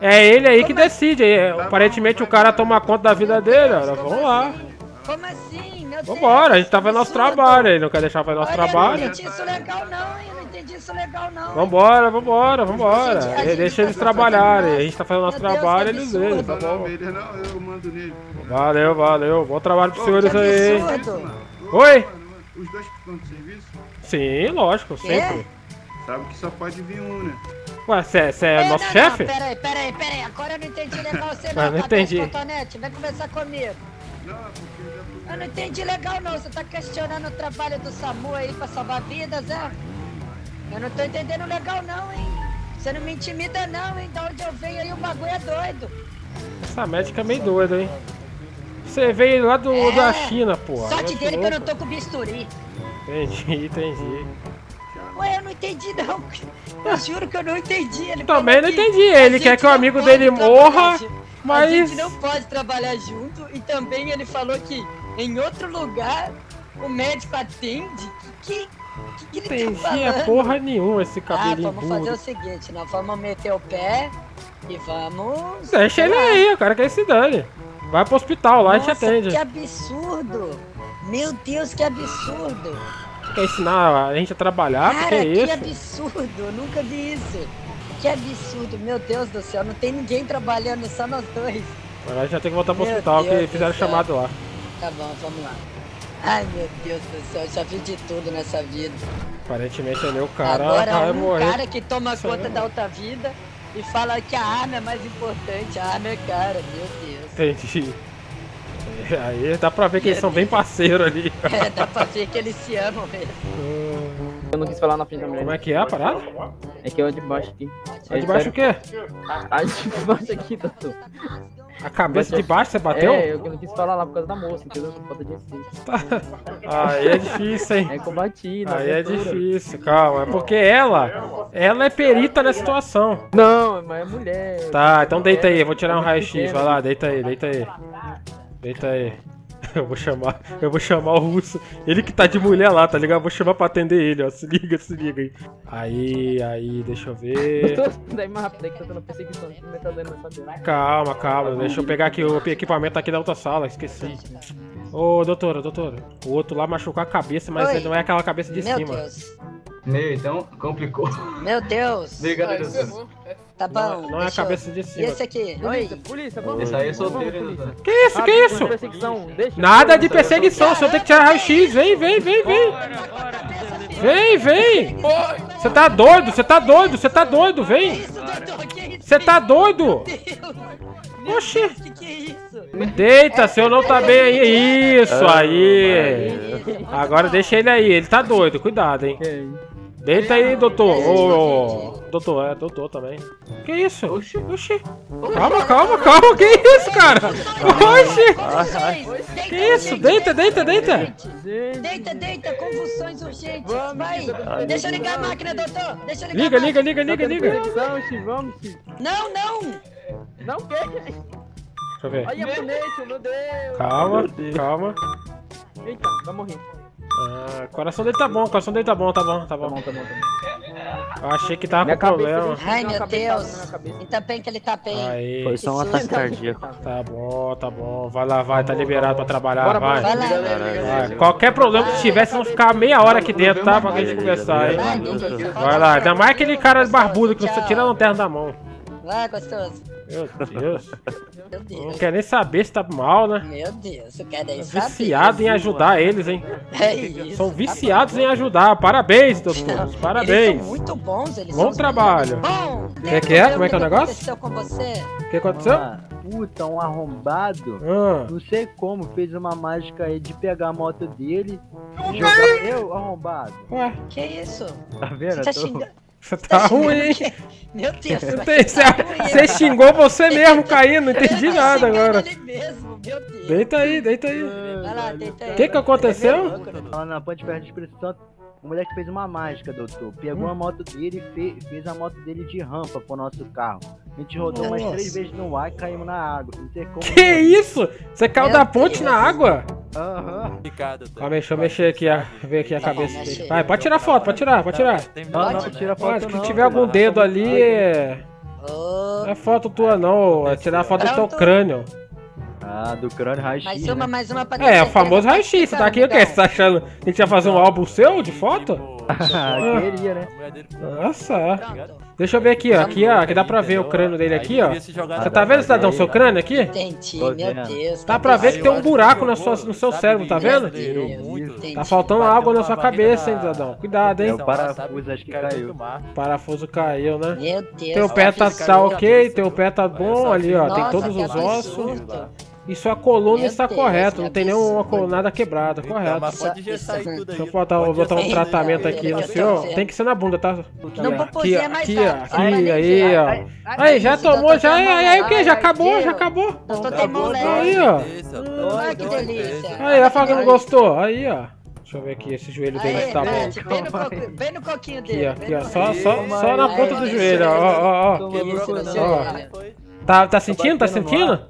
Speaker 1: É ele aí que
Speaker 2: Como é-
Speaker 1: decide. é,
Speaker 5: Tá
Speaker 1: Aparentemente
Speaker 5: bom,
Speaker 1: o cara
Speaker 5: vai,
Speaker 1: toma
Speaker 5: vai.
Speaker 1: conta da vida dele, olha.
Speaker 2: Como
Speaker 1: Vamos lá.
Speaker 2: assim? Como assim? Meu Deus.
Speaker 1: Vambora, a gente tá fazendo nosso trabalho. Ele não quer deixar fazer nosso
Speaker 2: Olha, Eu não
Speaker 1: trabalho.
Speaker 2: entendi isso legal não, hein? Eu não entendi isso legal não.
Speaker 1: Vambora, vambora, vambora.
Speaker 2: A gente- a gente
Speaker 1: Deixa eles
Speaker 2: tá
Speaker 1: trabalharem.
Speaker 2: fazendo
Speaker 1: A gente tá fazendo nosso
Speaker 2: Meu Deus,
Speaker 1: trabalho,
Speaker 2: que
Speaker 1: eles eles, tá
Speaker 5: Não, não,
Speaker 1: bom?
Speaker 5: não, eu mando nele.
Speaker 1: Valeu, valeu. Bom trabalho pros senhores
Speaker 2: que
Speaker 1: aí. Oi?
Speaker 5: Os dois estão de serviço?
Speaker 1: Sim, lógico,
Speaker 2: Quê?
Speaker 1: sempre.
Speaker 5: Sabe que só pode vir um, né?
Speaker 1: Ué, você é
Speaker 2: Ei,
Speaker 1: nosso
Speaker 2: não,
Speaker 1: chefe?
Speaker 2: Não, peraí, peraí, peraí. Agora eu não entendi legal você não.
Speaker 1: não entendi.
Speaker 2: cotonete? Vem conversar comigo.
Speaker 5: Não, é porque eu já.
Speaker 2: Eu não entendi legal não. Você tá questionando o trabalho do SAMU aí pra salvar vidas, é? Eu não tô entendendo legal não, hein? Você não me intimida não, hein? Da onde eu venho aí o bagulho é doido.
Speaker 1: Essa médica é meio doida, hein? Você veio lá do, da China, porra.
Speaker 2: Sorte
Speaker 1: Muito
Speaker 2: dele que eu não tô com bisturi.
Speaker 1: Entendi, entendi.
Speaker 2: Ué, eu não entendi não. Eu juro que eu não entendi. Ele
Speaker 1: Também não entendi. Ele quer que o amigo dele morra,
Speaker 2: junto. A
Speaker 1: mas.
Speaker 2: gente não pode trabalhar junto e também ele falou que em outro lugar o médico atende. Que que, que, tá falando?
Speaker 1: porra nenhuma esse
Speaker 2: Ah,
Speaker 1: cabelinho
Speaker 2: vamos fazer o seguinte, nós vamos meter o pé e vamos...
Speaker 1: Deixa ele aí, o cara quer se dane. Vai pro hospital lá e te atende.
Speaker 2: que absurdo! Meu Deus, que absurdo!
Speaker 1: Quer ensinar a gente a trabalhar?
Speaker 2: Cara,
Speaker 1: que é
Speaker 2: que
Speaker 1: isso?
Speaker 2: absurdo! Eu nunca vi isso! Que absurdo, meu Deus do céu, não tem ninguém trabalhando, só nós dois.
Speaker 1: Agora a gente vai ter que voltar pro
Speaker 2: Meu
Speaker 1: hospital
Speaker 2: Deus
Speaker 1: que fizeram chamado lá.
Speaker 2: Tá bom, vamos lá. Ai meu Deus do céu, eu já vi de tudo nessa vida.
Speaker 1: Aparentemente ali o cara
Speaker 2: Agora
Speaker 1: vai
Speaker 2: um
Speaker 1: morrer.
Speaker 2: cara que toma
Speaker 1: Isso
Speaker 2: conta da outra vida e fala que a arma é mais importante. A arma é cara, meu Deus.
Speaker 1: Entendi. Aí dá pra ver que eles são bem [laughs] parceiros ali.
Speaker 2: É, dá pra ver que eles se amam mesmo.
Speaker 4: Eu não quis falar na frente da mulher.
Speaker 1: Como é que é a parada?
Speaker 4: É que é o de baixo aqui.
Speaker 1: A de baixo o quê?
Speaker 4: A de baixo aqui, doutor.
Speaker 1: A cabeça de baixo você bateu?
Speaker 4: É, eu não quis falar lá por causa da moça, entendeu? Por falta de respeito.
Speaker 1: Aí é difícil, hein?
Speaker 4: É combatido.
Speaker 1: Aí é difícil, calma. É porque ela, ela é perita na situação.
Speaker 4: Não, mas é mulher.
Speaker 1: Tá, então deita aí, eu vou tirar um raio-x. Vai lá, deita aí, deita aí. Deita aí. [laughs] Eu vou chamar, eu vou chamar o russo. Ele que tá de mulher lá, tá ligado? Eu vou chamar pra atender ele, ó. Se liga, se liga aí. Aí, aí, deixa eu ver. [laughs]
Speaker 4: Daí mais rápido aí que eu tô na perseguição. Não vai tá dando nessa dor.
Speaker 1: Calma, calma. Deixa eu pegar aqui o equipamento aqui da outra sala, esqueci. Ô, doutora, doutora. O outro lá machucou a cabeça, mas
Speaker 2: Oi.
Speaker 1: não é aquela cabeça de
Speaker 2: Meu
Speaker 1: cima.
Speaker 2: Deus.
Speaker 8: Meu, então complicou.
Speaker 2: Meu Deus.
Speaker 8: Obrigado, doutor.
Speaker 2: Tá bom.
Speaker 1: Não, não é a cabeça de
Speaker 2: E
Speaker 1: cima.
Speaker 2: esse aqui? Oi.
Speaker 4: Polícia, polícia, vamos.
Speaker 8: Esse aí é solteiro?
Speaker 1: Que isso, que isso?
Speaker 4: Perseguição, deixa.
Speaker 1: Nada de perseguição, senhor tem que tirar raio-x. Vem, vem, vem, vem. Vem, vem. Você tá doido, você tá doido, você tá doido, vem. Você tá doido?
Speaker 2: Meu
Speaker 1: Oxi.
Speaker 2: Que que é isso?
Speaker 1: Deita, seu não tá bem aí. Isso aí. Agora deixa ele aí, ele tá doido, cuidado, hein. Deita aí, doutor. Ô, ô, doutor, é, doutor também. Que isso? Oxi, oxi. Calma, calma, calma. Que isso, cara? Oxi. Que isso? Deita, deita, deita.
Speaker 2: Deita, deita, convulsões urgentes. Vai. Deixa eu ligar a máquina, doutor. Deixa eu ligar
Speaker 1: Liga, liga, liga, liga,
Speaker 4: Chico, vamos.
Speaker 2: Não, não.
Speaker 4: Não, que?
Speaker 1: Deixa eu ver.
Speaker 4: Olha a bonete, meu Deus.
Speaker 1: Calma, calma.
Speaker 4: Eita, vai morrer.
Speaker 1: Ah, o coração dele tá bom, o coração dele tá bom, tá bom, tá
Speaker 4: Tá
Speaker 1: bom.
Speaker 4: bom, tá bom, tá bom.
Speaker 1: Eu achei que tava
Speaker 4: Minha
Speaker 1: com
Speaker 4: cabeça
Speaker 1: problema.
Speaker 2: Ai, meu Deus. Ainda bem que ele tá bem.
Speaker 1: Aí,
Speaker 9: Foi só um ataque cardíaco.
Speaker 1: tá bom, tá bom. Vai lá, vai, tá liberado pra trabalhar,
Speaker 4: Bora,
Speaker 1: vai.
Speaker 2: Vai
Speaker 1: Vai.
Speaker 4: liga.
Speaker 1: Qualquer problema que tiver, vocês vão ficar meia hora aqui dentro, tá? Pra gente conversar aí.
Speaker 2: Vai.
Speaker 1: Vai lá, ainda mais aquele cara barbudo que você tira a lanterna da mão.
Speaker 2: Vai, gostoso.
Speaker 1: Meu Deus.
Speaker 2: Meu
Speaker 1: Não
Speaker 2: Deus.
Speaker 1: quer nem saber se tá mal, né?
Speaker 2: Meu Deus, eu quero nem saber.
Speaker 1: Viciado em ajudar eles, hein?
Speaker 2: É isso.
Speaker 1: São
Speaker 2: tá
Speaker 1: viciados em ajudar. Parabéns, doutor.
Speaker 2: Eles
Speaker 1: Parabéns.
Speaker 2: são muito bons, eles
Speaker 1: Bom trabalho.
Speaker 2: Bom,
Speaker 1: Que que é? Como é que é o negócio?
Speaker 2: aconteceu com você?
Speaker 1: O que aconteceu?
Speaker 10: Ah, puta, um arrombado.
Speaker 1: Ah,
Speaker 10: Não sei como, fez uma mágica aí de pegar a moto dele e jogar eu, arrombado.
Speaker 1: ué,
Speaker 2: Que isso?
Speaker 10: Tá vendo?
Speaker 2: Você tá
Speaker 10: tô-
Speaker 2: xingando?
Speaker 1: Você tá
Speaker 2: xingando
Speaker 1: ruim, hein?
Speaker 2: Meu Deus,
Speaker 1: Você,
Speaker 2: tá ruim,
Speaker 1: você xingou você mesmo caindo, não entendi
Speaker 2: tá
Speaker 1: nada agora.
Speaker 2: ele mesmo, meu Deus.
Speaker 1: Deita aí, deita aí.
Speaker 2: Vai lá, deita aí.
Speaker 1: O que que aconteceu?
Speaker 10: Lá na Ponte Perto do Espírito Santo, o moleque fez uma mágica, doutor. Pegou a moto dele e fe- fez a moto dele de rampa pro nosso carro. A gente rodou umas
Speaker 1: Nossa.
Speaker 10: três vezes no ar e caímos na água.
Speaker 1: Que isso? Você caiu
Speaker 2: Meu
Speaker 1: da ponte
Speaker 2: Deus.
Speaker 1: na água?
Speaker 10: Aham.
Speaker 1: Calma aí, deixa eu mexer aqui, a, ver aqui a
Speaker 2: Tá
Speaker 1: cabeça dele. Vai, pode tirar foto, pode tirar, pode tirar.
Speaker 10: Não, não, tira foto
Speaker 1: se tiver algum dedo ali, é... Não é foto tua não, é tirar a foto do teu crânio.
Speaker 10: Ah, do crânio raio-x.
Speaker 2: mais
Speaker 10: né?
Speaker 2: uma, mais uma pra
Speaker 1: É, o famoso raio-x, você tá aqui o quê? Você tá achando que a gente ia fazer um álbum seu de foto?
Speaker 10: Ah, [laughs] queria, né? [laughs]
Speaker 1: Nossa,
Speaker 2: Pronto.
Speaker 1: Deixa eu ver aqui, ó, aqui, ó, que dá pra ver o crânio dele aqui, ó. Você tá vendo, cidadão, seu crânio aqui?
Speaker 2: Entendi, meu. Deus.
Speaker 1: Dá pra ver que tem um buraco na sua, no seu cérebro, tá vendo? Tá faltando água na sua cabeça, hein, cidadão. Cuidado, hein?
Speaker 10: o parafuso, acho que caiu.
Speaker 1: O parafuso caiu, né?
Speaker 2: Meu Deus.
Speaker 1: Teu pé tá, tá ok, teu pé tá bom ali, ó. Tem todos os ossos. E sua coluna
Speaker 2: Meu
Speaker 1: está
Speaker 2: Deus,
Speaker 1: correta, não tem nenhuma colunada quebrada,
Speaker 9: Então,
Speaker 1: correto.
Speaker 9: mas pode
Speaker 2: Isso-
Speaker 9: engessar
Speaker 2: isso-
Speaker 9: tudo aí.
Speaker 1: Deixa eu botar, vou botar um tratamento aqui no senhor. Tem que ser na bunda, tá? Aqui,
Speaker 2: é mais
Speaker 1: aqui,
Speaker 2: vai
Speaker 1: aqui, aí,
Speaker 2: ver.
Speaker 1: ó. Aí, já tomou, já, aí, aí o que? Já acabou, já acabou.
Speaker 9: Acabou,
Speaker 2: moleque.
Speaker 1: Aí, ó.
Speaker 2: Ai, que delícia.
Speaker 1: Aí, a faca não gostou. Aí, ó. Deixa eu ver aqui esse joelho dele
Speaker 2: Aí,
Speaker 1: tá bom.
Speaker 2: bem no, coquinho
Speaker 1: Aqui,
Speaker 2: dele.
Speaker 1: aqui, ó. Só, só, só na
Speaker 2: Aí,
Speaker 1: ponta do joelho, ó, ó, ó,
Speaker 9: né?
Speaker 1: Tá, tá sentindo? Tá
Speaker 10: Batendo no
Speaker 1: sentindo?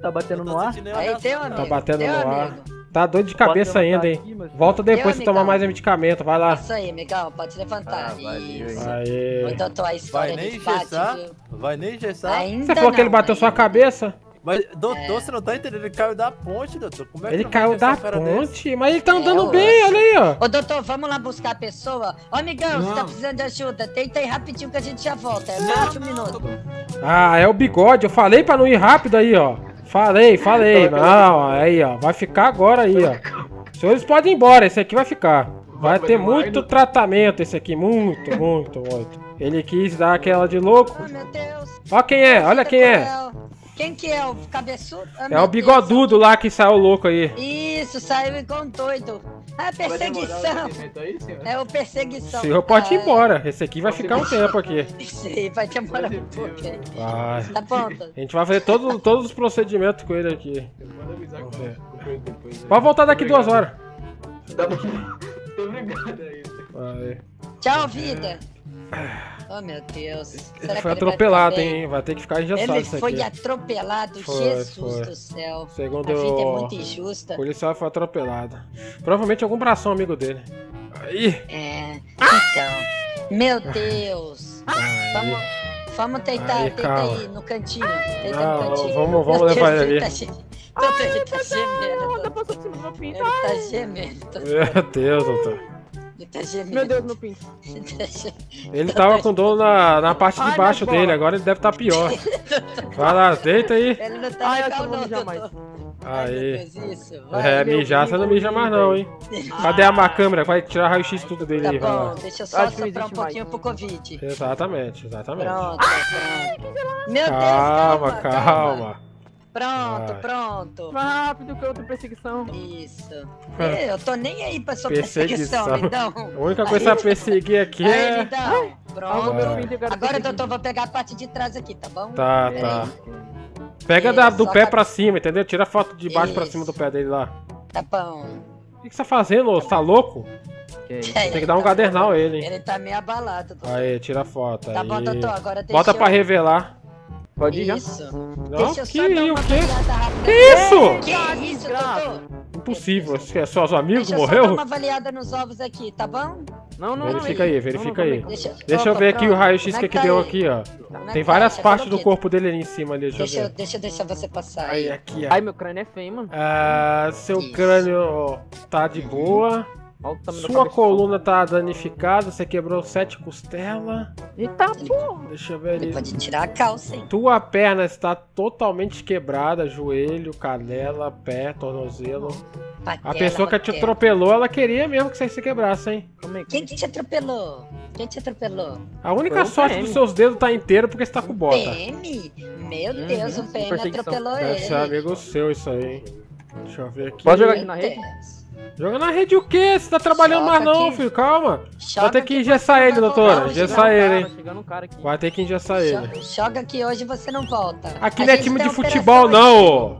Speaker 10: Tá batendo no ar?
Speaker 2: Aí tem amigo.
Speaker 1: Tá batendo no ar. Tá dor de cabeça ainda, hein?
Speaker 10: aqui, mas-
Speaker 1: Volta depois pra tomar mais medicamento, vai lá.
Speaker 2: Isso aí, amigão, pode se levantar.
Speaker 9: Ah, valeu,
Speaker 2: Isso.
Speaker 9: hein.
Speaker 1: Aí.
Speaker 2: Ô, doutor, a
Speaker 9: Vai
Speaker 2: história
Speaker 9: nem engessar? Vai nem engessar?
Speaker 2: Ainda
Speaker 1: Você falou que ele
Speaker 2: não,
Speaker 1: bateu sua cabeça?
Speaker 9: Mas, doutor,
Speaker 2: É.
Speaker 9: você não tá entendendo? Ele caiu da ponte, doutor. Como é que
Speaker 1: Ele
Speaker 9: não
Speaker 1: caiu da
Speaker 9: um cara desse?
Speaker 1: ponte, mas ele tá
Speaker 2: É,
Speaker 1: andando
Speaker 2: eu
Speaker 1: bem,
Speaker 2: acho.
Speaker 1: olha aí, ó.
Speaker 2: Ô, doutor, vamos lá buscar a pessoa. Ô, amigão, você tá
Speaker 8: Não.
Speaker 2: precisando de ajuda? Tenta aí rapidinho que a gente já volta. É quatro minutos.
Speaker 1: Ah, é o bigode. Eu falei pra não ir rápido aí, ó. Falei, falei. Não, aí, ó. Vai ficar agora aí, ó. Os senhores podem ir embora, esse aqui vai ficar. Vai ter muito tratamento esse aqui, muito, muito, muito. Ele quis dar aquela de louco.
Speaker 2: Oh, meu Deus.
Speaker 1: Ó quem é, olha quem é.
Speaker 2: Cruel. Quem que é? O cabeçudo? Ah,
Speaker 1: É o bigodudo lá que saiu louco aí.
Speaker 2: Deus. Isso, saiu igual um doido. Ah, perseguição.
Speaker 8: Aí.
Speaker 2: É o perseguição.
Speaker 1: O senhor pode ir
Speaker 2: Ah,
Speaker 1: embora. Esse aqui vai ficar um tempo aqui.
Speaker 2: Isso aí vai demorar um pouco.
Speaker 1: Vai.
Speaker 2: Tá bom, doutor.
Speaker 1: A gente vai fazer todo, todos os procedimentos com ele aqui.
Speaker 8: Né?
Speaker 1: Pode voltar daqui duas horas.
Speaker 8: Tá bom. Muito obrigado aí.
Speaker 1: Vai.
Speaker 2: Tchau, vida. Oh, meu Deus. Será
Speaker 1: Ele foi atropelado, hein? Vai ter que ficar engessado
Speaker 2: Ele
Speaker 1: isso
Speaker 2: foi
Speaker 1: aqui.
Speaker 2: atropelado,
Speaker 1: Foi,
Speaker 2: Jesus
Speaker 1: foi.
Speaker 2: do céu.
Speaker 1: Segundo
Speaker 2: A vida é
Speaker 1: o
Speaker 2: muito injusta.
Speaker 1: o policial foi atropelado. Provavelmente algum bração amigo dele. Aí.
Speaker 2: É, então. Meu Deus.
Speaker 1: aí.
Speaker 2: Vamos, vamos tentar,
Speaker 1: Aí,
Speaker 2: tenta aí no cantinho. Tenta
Speaker 1: Não,
Speaker 2: no cantinho.
Speaker 1: vamos- vamos
Speaker 2: Meu
Speaker 1: levar
Speaker 2: Deus,
Speaker 1: ele ali.
Speaker 2: Tá ele tá gemendo. doutor. Ele tá gemendo. doutor.
Speaker 1: Meu Deus, doutor.
Speaker 2: Ele tá gemendo.
Speaker 5: Meu Deus, meu pinto.
Speaker 2: Ele tá
Speaker 1: tava com dor na, na parte de
Speaker 5: Ai,
Speaker 1: baixo
Speaker 5: bola.
Speaker 1: dele, agora ele deve estar pior. Vai lá, deita aí.
Speaker 2: Ele não tá
Speaker 5: Ai, eu
Speaker 2: legal,
Speaker 5: não vou
Speaker 2: não,
Speaker 5: mijar mais.
Speaker 2: Ai,
Speaker 1: Aí.
Speaker 2: Vai.
Speaker 1: É, mijar você não mija mais não, hein? Cadê a má câmera? Vai tirar raio-x tudo dele
Speaker 2: Tá
Speaker 1: aí, vai
Speaker 2: bom,
Speaker 1: lá.
Speaker 2: deixa eu só
Speaker 5: Acho
Speaker 2: soprar um
Speaker 5: existe mais.
Speaker 2: pouquinho pro Covid.
Speaker 1: Exatamente, exatamente.
Speaker 2: Pronto, pronto. Meu Deus,
Speaker 1: Calma,
Speaker 2: calma,
Speaker 1: calma.
Speaker 2: Pronto,
Speaker 1: Vai.
Speaker 2: pronto.
Speaker 5: Mais rápido que outra perseguição.
Speaker 2: Isso. É, Eu tô nem aí pra sua perseguição,
Speaker 1: Perseguição.
Speaker 2: lindão.
Speaker 1: A única coisa a perseguir aqui
Speaker 2: Aí,
Speaker 1: é.
Speaker 2: Pronto.
Speaker 1: É.
Speaker 5: pinto e eu quero
Speaker 2: Agora, doutor, vou pegar a parte de trás aqui, tá bom?
Speaker 1: Tá,
Speaker 2: Pera
Speaker 1: tá.
Speaker 2: aí.
Speaker 1: Pega
Speaker 2: Isso,
Speaker 1: da- do pé
Speaker 2: ca-
Speaker 1: pra cima, entendeu? Tira a foto de baixo pra
Speaker 2: Isso.
Speaker 1: cima do pé dele lá.
Speaker 2: Tá bom.
Speaker 1: O que, que você tá fazendo, ô? Você tá louco?
Speaker 5: Que? [laughs]
Speaker 1: Tem que dar um cadernal a ele, hein?
Speaker 2: Ele tá meio abalado, doutor.
Speaker 1: Aí, tira a foto.
Speaker 2: Tá
Speaker 1: aí.
Speaker 2: bom, doutor, agora deixa
Speaker 1: Bota
Speaker 2: eu...
Speaker 1: pra revelar.
Speaker 5: Pode ir já?
Speaker 2: Isso.
Speaker 1: Não,
Speaker 2: Deixa eu
Speaker 1: que,
Speaker 2: só dar
Speaker 1: o
Speaker 2: uma
Speaker 1: quê?
Speaker 2: avaliada rápida.
Speaker 1: Que isso?
Speaker 2: Que isso, doutor?
Speaker 1: Impossível. Você é só os amigos?
Speaker 2: Deixa eu só dar
Speaker 1: Morreu?
Speaker 2: uma avaliada nos ovos aqui, tá bom?
Speaker 5: Não, não,
Speaker 1: Verifica aí, verifica aí.
Speaker 2: Deixa,
Speaker 1: Deixa eu
Speaker 2: Opa,
Speaker 1: ver aqui o
Speaker 2: pronto.
Speaker 1: raio-x
Speaker 2: Como
Speaker 1: que,
Speaker 2: é
Speaker 1: que
Speaker 2: tá
Speaker 1: deu
Speaker 2: aí?
Speaker 1: aqui, ó.
Speaker 2: É
Speaker 1: Tem
Speaker 2: tá?
Speaker 1: várias
Speaker 2: Já
Speaker 1: partes do corpo dele ali em cima ali, deixa,
Speaker 2: Deixa,
Speaker 1: eu
Speaker 2: eu-
Speaker 1: ver.
Speaker 2: deixa eu deixar você passar
Speaker 1: Aí,
Speaker 2: aí.
Speaker 1: aqui, ó.
Speaker 5: Ai, meu crânio é feio, mano.
Speaker 1: Ah, seu
Speaker 2: Isso.
Speaker 1: crânio tá de boa. Sua coluna tá danificada, você quebrou sete costelas.
Speaker 5: Eita, porra.
Speaker 1: Deixa eu ver
Speaker 2: Ele
Speaker 1: ali.
Speaker 2: pode tirar a calça, hein?
Speaker 1: Tua perna está totalmente quebrada, joelho, canela, pé, tornozelo. A
Speaker 2: Patela,
Speaker 1: pessoa que te
Speaker 2: patela.
Speaker 1: atropelou, ela queria mesmo que você se quebrasse, hein?
Speaker 5: Como é que...
Speaker 2: Quem que te atropelou? Quem te atropelou?
Speaker 1: A única
Speaker 5: Foi o
Speaker 1: sorte
Speaker 5: PM.
Speaker 1: dos seus dedos tá inteiro porque você tá com bota.
Speaker 2: PM? Meu Deus, o PM atropelou
Speaker 1: Deve
Speaker 2: ele.
Speaker 1: ser amigo seu isso aí, hein? Deixa eu ver aqui.
Speaker 5: Pode jogar aqui na rede?
Speaker 1: Joga na rede o quê? Você tá trabalhando
Speaker 2: Joga
Speaker 1: mais não,
Speaker 2: aqui.
Speaker 1: filho, calma.
Speaker 2: Joga
Speaker 1: Vai ter que engessar ele,
Speaker 2: vai
Speaker 1: doutora. Engessar ele, hein?
Speaker 5: chegando um cara aqui.
Speaker 1: Vai ter que engessar ele.
Speaker 2: Jo- Joga que hoje você não volta.
Speaker 1: Aqui
Speaker 2: A
Speaker 1: não é time
Speaker 2: tem
Speaker 1: de futebol, não,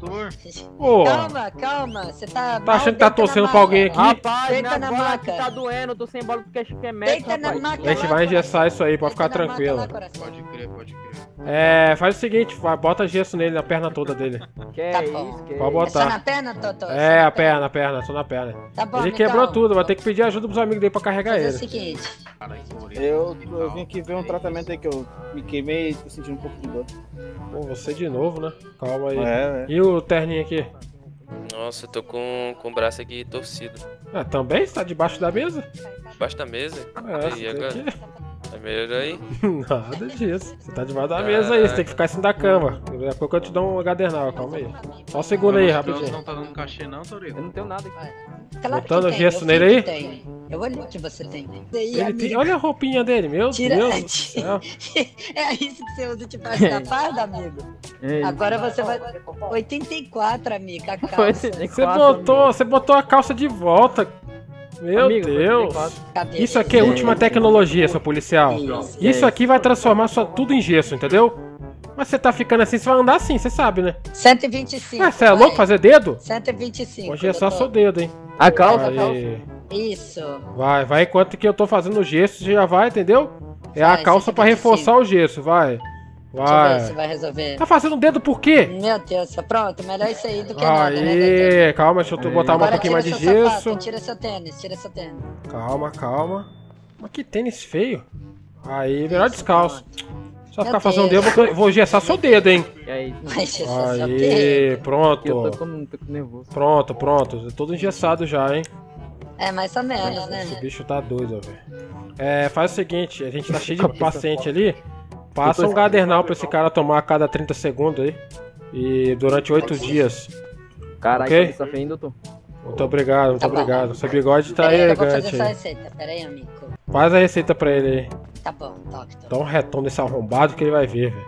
Speaker 1: ô.
Speaker 2: Calma, calma. Você tá.
Speaker 1: Tá achando que tá torcendo pra alguém aqui?
Speaker 5: Rapaz,
Speaker 2: Deita
Speaker 5: minha
Speaker 2: na
Speaker 5: bola
Speaker 2: maca.
Speaker 5: aqui tá doendo, eu tô sem bola porque acho que é médico,
Speaker 2: Deita na
Speaker 5: rapaz.
Speaker 2: maca.
Speaker 1: a gente vai engessar isso aí, pode ficar tranquilo.
Speaker 3: Pode crer, pode crer.
Speaker 1: É, faz o seguinte, vai, bota gesso nele, na perna toda dele.
Speaker 5: Que
Speaker 2: Tá
Speaker 5: é
Speaker 2: bom.
Speaker 5: isso, que
Speaker 1: Pode
Speaker 5: é
Speaker 2: É só
Speaker 1: botar.
Speaker 2: na perna, Totó?
Speaker 1: É, a perna, a perna, só na perna.
Speaker 2: Tá bom,
Speaker 1: Ele quebrou tudo, vai ter que pedir ajuda pros amigos dele pra carregar
Speaker 2: Fazer o
Speaker 1: ele.
Speaker 2: seguinte.
Speaker 5: Eu, eu vim aqui ver um tratamento aí que eu me queimei e tô sentindo um pouco de dor.
Speaker 1: Pô, você de novo, né? Calma aí.
Speaker 5: É, é.
Speaker 1: E o terninho aqui?
Speaker 11: Nossa, eu tô com, com o braço aqui torcido.
Speaker 1: Ah, também? Você tá debaixo da mesa?
Speaker 11: Debaixo da mesa?
Speaker 1: É,
Speaker 11: E agora?
Speaker 1: que...
Speaker 11: É melhor aí? [laughs]
Speaker 1: Nada disso. Você tá debaixo da mesa aí, você tem que ficar em cima da cama. Daqui a pouco eu te dou um cadernal, calma aí. Só segura aí, rapidinho.
Speaker 8: Não tá dando cachê não, Torino?
Speaker 5: Eu não tenho nada aqui.
Speaker 2: Claro
Speaker 1: Botando
Speaker 2: que tem,
Speaker 1: gesso
Speaker 2: eu
Speaker 1: nele aí?
Speaker 2: tem. Eu olhei o que você tem. Aí,
Speaker 1: Ele
Speaker 2: amigo?
Speaker 1: tem- olha a roupinha dele, meu
Speaker 2: Tira-
Speaker 1: Deus [laughs] do céu.
Speaker 2: É isso que você usa debaixo da farda, amigo?
Speaker 10: É isso.
Speaker 2: Agora você vai. 84, amigo, a [laughs] calça.
Speaker 1: Você botou, você botou a calça de volta. Meu
Speaker 10: Amigo,
Speaker 1: Deus.
Speaker 10: 84.
Speaker 2: Cabeça.
Speaker 1: Isso aqui é última tecnologia, seu policial.
Speaker 2: Isso.
Speaker 1: Isso aqui vai transformar sua tudo em gesso, entendeu? Mas você tá ficando assim, você vai andar assim, você sabe, né?
Speaker 2: 125.
Speaker 1: Ah, você é louco fazer dedo?
Speaker 2: 125.
Speaker 1: Hoje é só
Speaker 2: doutor.
Speaker 1: seu dedo, hein?
Speaker 10: A calça, a calça.
Speaker 1: Aí.
Speaker 2: Isso.
Speaker 1: Vai, vai enquanto que eu tô fazendo o gesso, você já vai, entendeu? É a
Speaker 2: Vai,
Speaker 1: calça pra
Speaker 2: 125.
Speaker 1: reforçar o gesso, vai.
Speaker 2: Deixa eu ver se
Speaker 1: Vai.
Speaker 2: vai resolver.
Speaker 1: Tá fazendo o dedo por quê?
Speaker 2: Meu Deus, pronto, melhor isso aí do que nada, né,
Speaker 1: calma, deixa eu botar um
Speaker 2: Agora
Speaker 1: pouquinho mais de gesso.
Speaker 2: sapato, tira seu tênis, tira seu tênis.
Speaker 1: Calma, calma. Mas que tênis feio. Aí, melhor descalço. Só
Speaker 2: Meu
Speaker 1: ficar fazendo
Speaker 2: Deus.
Speaker 1: dedo, eu vou, vou gessar seu dedo, hein?
Speaker 10: E aí?
Speaker 1: Aí,
Speaker 10: Eu tô
Speaker 1: pronto.
Speaker 10: com, tô com nervoso.
Speaker 1: Pronto, pronto. Eu Todo engessado já, hein?
Speaker 2: É mais ou menos, né?
Speaker 1: Esse bicho tá doido, velho. É, faz o seguinte, a gente tá cheio de paciente ali. Passa um gadernal pra esse cara tomar a cada 30 segundos aí. E durante 8 dias.
Speaker 10: Caralho,
Speaker 1: Ok.
Speaker 10: que tá feio, doutor.
Speaker 1: Muito obrigado, muito
Speaker 2: Tá bom.
Speaker 1: obrigado. Seu bigode tá
Speaker 2: Peraí, eu vou fazer
Speaker 1: elegante aí.
Speaker 2: receita. Pera aí, amigo.
Speaker 1: Faz a receita pra ele aí.
Speaker 2: Tá bom, toque, toque.
Speaker 1: Dá um retão nesse arrombado que ele vai ver, velho.